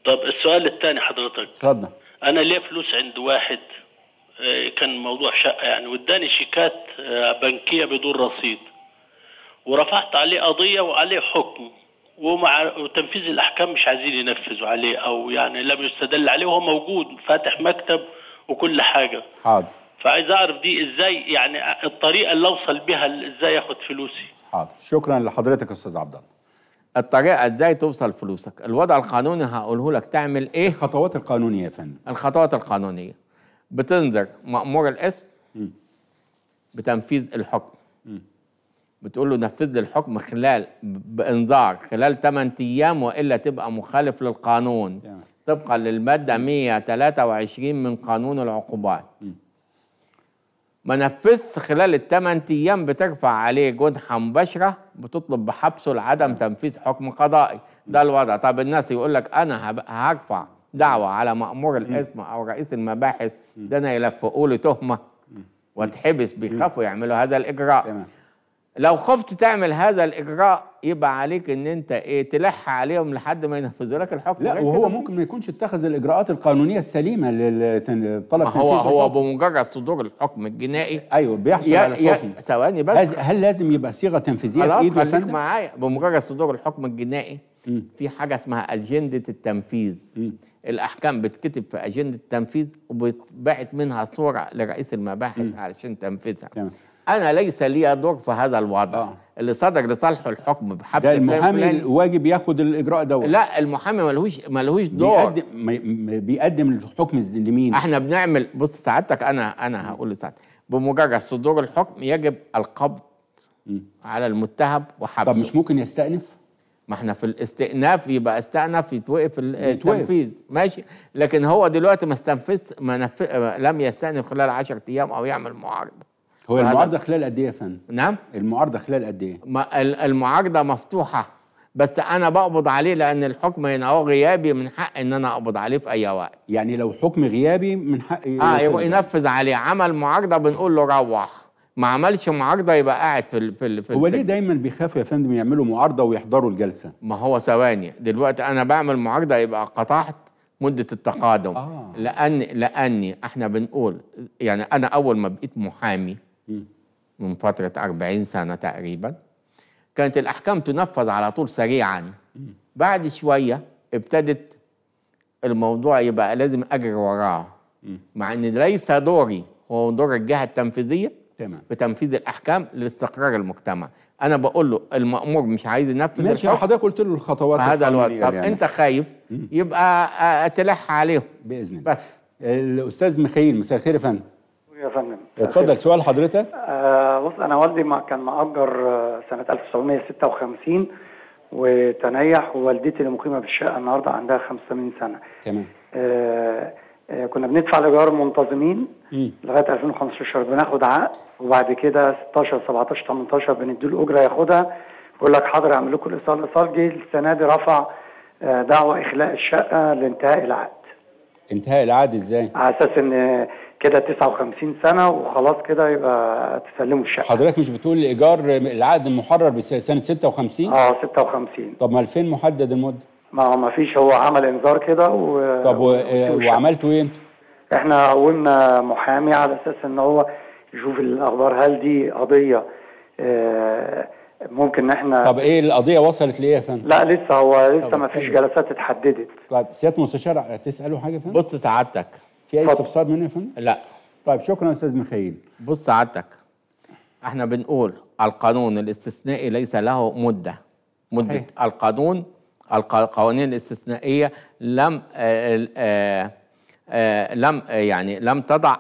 Speaker 11: طب السؤال الثاني حضرتك.
Speaker 1: اتفضل.
Speaker 11: أنا ليا فلوس عند واحد؟ آه، كان موضوع شقة يعني واداني شيكات آه، بنكية بدون رصيد. ورفعت عليه قضية وعليه حكم ومع وتنفيذ الأحكام مش عايزين ينفذوا عليه أو يعني لم يستدل عليه وهو موجود فاتح مكتب وكل حاجة.
Speaker 1: حاضر.
Speaker 11: فعايز أعرف دي إزاي يعني الطريقة اللي أوصل بيها إزاي آخد فلوسي؟
Speaker 1: حاضر. شكرا لحضرتك أستاذ عبد الله.
Speaker 2: الطريقة إزاي توصل فلوسك؟ الوضع القانوني هقوله لك. تعمل إيه؟
Speaker 1: الخطوات القانونية يا فندم.
Speaker 2: الخطوات القانونية. بتنذر مأمور الاسم بتنفيذ الحكم. بتقول له نفذ لي الحكم خلال بإنذار خلال 8 أيام وإلا تبقى مخالف للقانون. طبقا للمادة 123 من قانون العقوبات. ما نفذش خلال الثمان أيام بترفع عليه جنحة مباشرة بتطلب بحبسه لعدم تنفيذ حكم قضائي. ده الوضع. طب الناس يقول لك أنا هرفع دعوة على مأمور الإسم أو رئيس المباحث ده أنا يلفقوا له تهمة. واتحبس بيخافوا يعملوا هذا الإجراء. لو خفت تعمل هذا الإجراء يبقى عليك إن أنت إيه تلح عليهم لحد ما ينفذوا لك الحكم.
Speaker 1: لا وهو ممكن ما يكونش اتخذ الإجراءات القانونية السليمة لطلب
Speaker 2: ما هو هو بمجرد صدور الحكم الجنائي.
Speaker 1: أيوه بيحصل
Speaker 2: يا-
Speaker 1: على الحكم.
Speaker 2: ثواني بس.
Speaker 1: هل- لازم يبقى صيغة تنفيذية في ايده
Speaker 2: خليك؟ معايا. بمجرد صدور الحكم الجنائي
Speaker 1: مم.
Speaker 2: في حاجة اسمها أجندة التنفيذ.
Speaker 1: مم.
Speaker 2: الأحكام بتكتب في أجندة التنفيذ وبتبعت منها صورة لرئيس المباحث علشان تنفذها
Speaker 1: تمام.
Speaker 2: أنا ليس لي دور في هذا الوضع
Speaker 1: آه.
Speaker 2: اللي صدر لصالحه الحكم بحبس
Speaker 1: ده المحامي. واجب ياخد الإجراء دوت
Speaker 2: لا المحامي ملهوش ملهوش دور
Speaker 1: بيقدم بيقدم الحكم لمين؟
Speaker 2: إحنا بنعمل بص سعادتك أنا أنا هقول لسعادتك بمجرد صدور الحكم يجب القبض
Speaker 1: مم.
Speaker 2: على المتهم وحبسه
Speaker 1: طب مش ممكن يستأنف؟
Speaker 2: ما إحنا في الاستئناف يبقى استأنف يتوقف. التنفيذ ماشي لكن هو دلوقتي ما استنفذ ما نف... لم يستأنف خلال 10 أيام أو يعمل معارضة
Speaker 1: هو المعارضة خلال قد إيه يا فندم؟
Speaker 2: نعم
Speaker 1: المعارضة خلال قد
Speaker 2: إيه؟ المعارضة مفتوحة بس أنا بقبض عليه لأن الحكم هنا هو غيابي من حق إن أنا أقبض عليه في أي وقت
Speaker 1: يعني لو حكم غيابي من حق
Speaker 2: آه يبقى ينفذ عليه عمل معارضة بنقول له روح ما عملش معارضة يبقى قاعد في ال- في, ال- في
Speaker 1: هو ليه. دايما بيخافوا يا فندم يعملوا معارضة ويحضروا الجلسة؟
Speaker 2: ما هو ثواني دلوقتي أنا بعمل معارضة يبقى قطعت مدة التقادم
Speaker 1: آه.
Speaker 2: لأن لأني إحنا بنقول يعني أنا أول ما بقيت محامي. من فترة 40 سنة تقريبا. كانت الأحكام تنفذ على طول سريعا. بعد شوية ابتدت الموضوع يبقى لازم أجري وراه. مع إن ليس دوري هو دور الجهة التنفيذية
Speaker 1: تمام.
Speaker 2: في تنفيذ الأحكام لاستقرار المجتمع. أنا بقول له المأمور مش عايز ينفذ
Speaker 1: ماشي حضرتك قلت له الخطوات
Speaker 2: هذا الوقت. طب
Speaker 1: يعني.
Speaker 2: أنت خايف؟ يبقى آه، تلح عليهم.
Speaker 1: بإذن الله.
Speaker 2: بس.
Speaker 1: الأستاذ ميخائيل مساء الخير يا فندم.
Speaker 12: يا فندم.
Speaker 1: اتفضل سؤال حضرتك.
Speaker 12: آه بص أنا والدي ما كان مأجر آه، سنة 1956 وتنيح ووالدتي اللي مقيمة بالشقة النهاردة عندها 85 سنة.
Speaker 1: تمام.
Speaker 12: آه آه كنا بندفع الإيجار منتظمين
Speaker 1: مم.
Speaker 12: لغاية 2015 بناخد عقد وبعد كده 16 17 18 بنديله أجرة ياخدها. يقول لك حاضر أعمل لكم الإيصال الإيصال جه السنة دي رفع آه دعوة إخلاء الشقة لانتهاء العقد.
Speaker 1: انتهاء العقد إزاي؟
Speaker 12: على أساس إن كده 59 سنة وخلاص كده يبقى تسلموا الشقة
Speaker 1: حضرتك مش بتقول الايجار العقد المحرر بسنه 56
Speaker 12: آه 56
Speaker 1: طب ما فين محدد المدة؟
Speaker 12: ما هو ما فيش هو عمل إنذار كده و...
Speaker 1: طب و... وعملتوا إيه أنتوا؟
Speaker 12: إحنا قولنا محامي على أساس إن هو يشوف الأخبار هل دي قضية آه ممكن إحنا
Speaker 1: طب إيه القضية وصلت لإيه يا فندم؟
Speaker 12: لا لسه هو لسه ما فيش
Speaker 1: حلو.
Speaker 12: جلسات اتحددت
Speaker 1: طيب سيادة المستشار تسألوا حاجة يا فندم؟
Speaker 2: بص سعادتك
Speaker 1: في
Speaker 12: أي.
Speaker 1: استفسار منه يا فندم؟
Speaker 2: لا.
Speaker 1: طيب شكرا أستاذ ميخائيل.
Speaker 2: بص سعادتك. إحنا بنقول القانون الاستثنائي ليس له مدة. مدة
Speaker 1: صحيح.
Speaker 2: القانون الق- القوانين الاستثنائية لم آه آه آه لم يعني لم تضع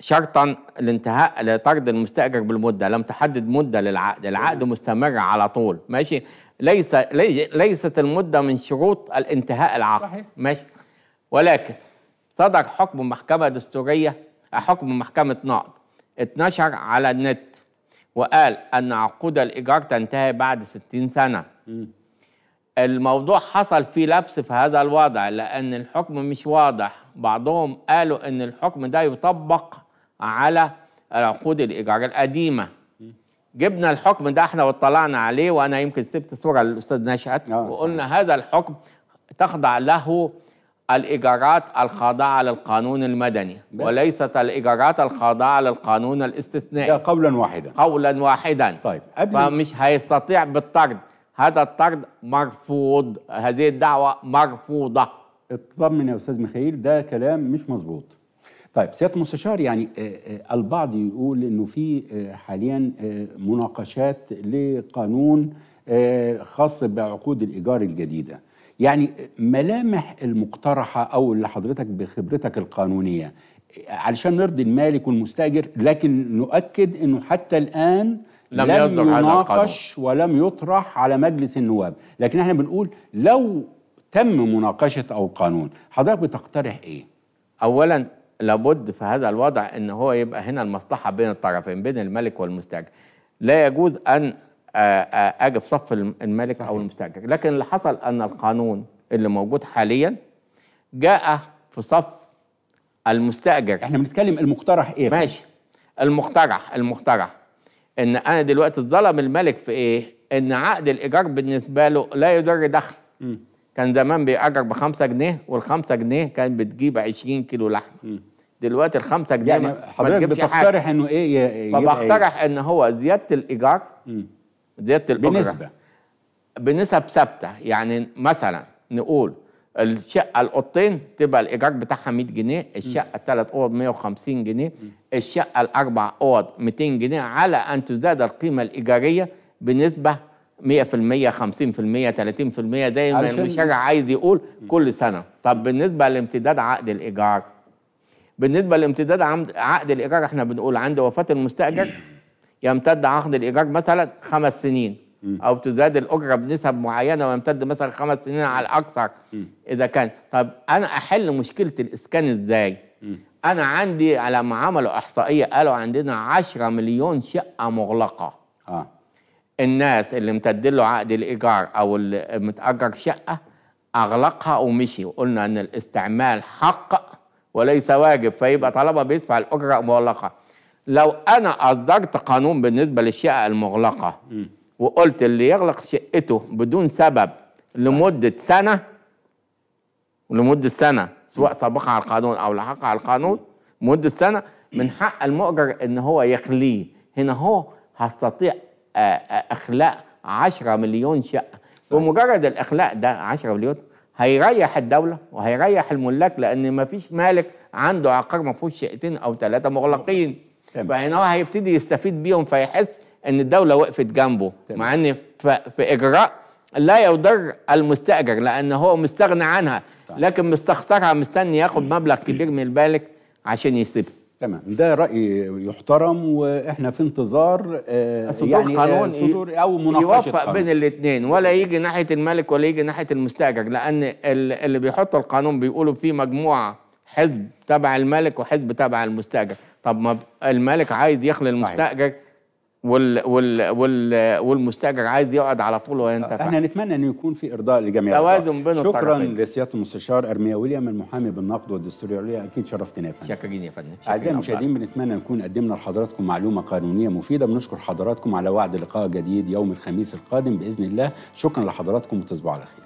Speaker 2: شرطا لانتهاء لطرد المستأجر بالمدة. لم تحدد مدة للعقد العقد مستمر على طول. ماشي؟ ليس لي- ليست المدة من شروط الانتهاء العقد.
Speaker 1: صحيح.
Speaker 2: ماشي؟ ولكن صدر حكم محكمة دستورية حكم محكمة نقض اتنشر على النت وقال أن عقود الإيجار تنتهي بعد 60 سنة. الموضوع حصل فيه لبس في هذا الوضع لأن الحكم مش واضح. بعضهم قالوا أن الحكم ده يطبق على عقود الإيجار القديمة. جبنا الحكم ده إحنا واطلعنا عليه وأنا يمكن سبت صورة للأستاذ نشأت
Speaker 1: آه،
Speaker 2: وقلنا هذا الحكم تخضع له الإيجارات الخاضعة للقانون المدني
Speaker 1: بس.
Speaker 2: وليست الإيجارات الخاضعة للقانون
Speaker 1: ده
Speaker 2: الاستثنائي
Speaker 1: قولا واحدا.
Speaker 2: قولا واحدا.
Speaker 1: طيب قبل
Speaker 2: فمش هيستطيع بالطرد. هذا الطرد مرفوض هذه الدعوة مرفوضة.
Speaker 1: اطمن يا أستاذ ميخائيل ده كلام مش مظبوط. طيب سياده المستشار يعني آه، آه، البعض يقول إنه في آه، حاليا مناقشات لقانون خاص بعقود الإيجار الجديدة. يعني ملامح المقترحة أو اللي حضرتك بخبرتك القانونية علشان نرضي المالك والمستاجر لكن نؤكد إنه حتى الآن
Speaker 2: لم هذا
Speaker 1: يناقش ولم يطرح على مجلس النواب. لكن إحنا بنقول لو تم مناقشة أو القانون حضرتك بتقترح إيه؟
Speaker 2: اولا لابد في هذا الوضع إن هو يبقى هنا المصلحة بين الطرفين بين الملك والمستاجر. لا يجوز أن أجي في صف الم- الملك أو المستأجر. لكن اللي حصل أن القانون اللي موجود حاليا جاء في صف المستأجر.
Speaker 1: إحنا بنتكلم المقترح إيه؟
Speaker 2: ماشي. المقترح المقترح. إن أنا دلوقتي ظلم الملك في إيه؟ إن عقد الإيجار بالنسبة له لا يدر دخل. كان زمان بيأجر بخمسة جنيه والخمسة جنيه كان بتجيب 20 كيلو لحمة. دلوقتي الخمسة جنيه
Speaker 1: يعني حضرتك. بتقترح إنه إيه
Speaker 2: فبقترح إن هو زيادة الإيجار زيادة الأجرة.
Speaker 1: بنسبة.
Speaker 2: بنسب ثابتة. يعني مثلا نقول الشقة الأوضتين تبقى الإيجار بتاعها 100 جنيه الشقة الثلاث أوض 150 جنيه الشقة الأربع أوض 200 جنيه على أن تزداد القيمة الإيجارية بنسبة 100% 50% 30% زي ما المشرع عايز يقول كل سنة. طب بالنسبة لامتداد عقد الإيجار؟ بالنسبة لامتداد عقد الإيجار إحنا بنقول عند وفاة المستأجر يمتد عقد الإيجار مثلا خمس سنين أو تزداد الأجرة بنسب معينة ويمتد مثلا خمس سنين على الأكثر إذا كان. طب أنا أحل مشكلة الإسكان إزاي؟ أنا عندي على ما عملوا إحصائية قالوا عندنا 10 مليون شقة مغلقة.
Speaker 1: آه.
Speaker 2: الناس اللي امتد له عقد الإيجار أو اللي متأجر شقة أغلقها ومشي. وقلنا إن الاستعمال حق وليس واجب فيبقى طالما بيدفع الأجرة مغلقة. لو أنا اصدرت قانون بالنسبة للشقه المغلقة وقلت اللي يغلق شقته بدون سبب لمدة سنة لمدة سنة سواء سبقها على القانون أو لحقها على القانون مدة سنة من حق المؤجر إن هو يخليه. هنا هو هستطيع آه، آه، إخلاء 10 مليون شقه بمجرد الإخلاء ده 10 مليون هيريح الدولة وهيريح الملاك لأن ما فيش مالك عنده عقار ما فيهوش شقتين أو ثلاثة مغلقين. فهنا هو هيبتدي يستفيد بيهم فيحس إن الدولة وقفت جنبه مع إن في إجراء لا يضر المستأجر لأن هو مستغني عنها لكن مستخسرها مستني ياخد مبلغ كبير من المالك عشان يسيبها.
Speaker 1: تمام. ده رأي يحترم وإحنا في انتظار آه
Speaker 2: صدور
Speaker 1: يعني
Speaker 2: قانون
Speaker 1: آه صدور أو مناقشة
Speaker 2: يوفق
Speaker 1: قانون.
Speaker 2: بين الاثنين ولا يجي ناحية الملك ولا يجي ناحية المستأجر لأن ال- اللي بيحطوا القانون بيقولوا في مجموعة حزب تبع الملك وحزب تبع المستأجر. طب ما الملك عايز يخلي المستأجر وال وال وال والمستأجر عايز يقعد على طول وينتفع
Speaker 1: إحنا نتمنى انه يكون في ارضاء لجميع
Speaker 2: توازن بين
Speaker 1: شكرا لسيادة المستشار أرميا ويليام المحامي بالنقد والدستوريه أكيد شرفتنا يا فندم.
Speaker 2: شكرا يا فندم. أعزائي
Speaker 1: المشاهدين بنتمنى نكون قدمنا لحضراتكم معلومة قانونية مفيدة. بنشكر حضراتكم على وعد لقاء جديد يوم الخميس القادم بإذن الله. شكرا لحضراتكم وتصبحوا على خير.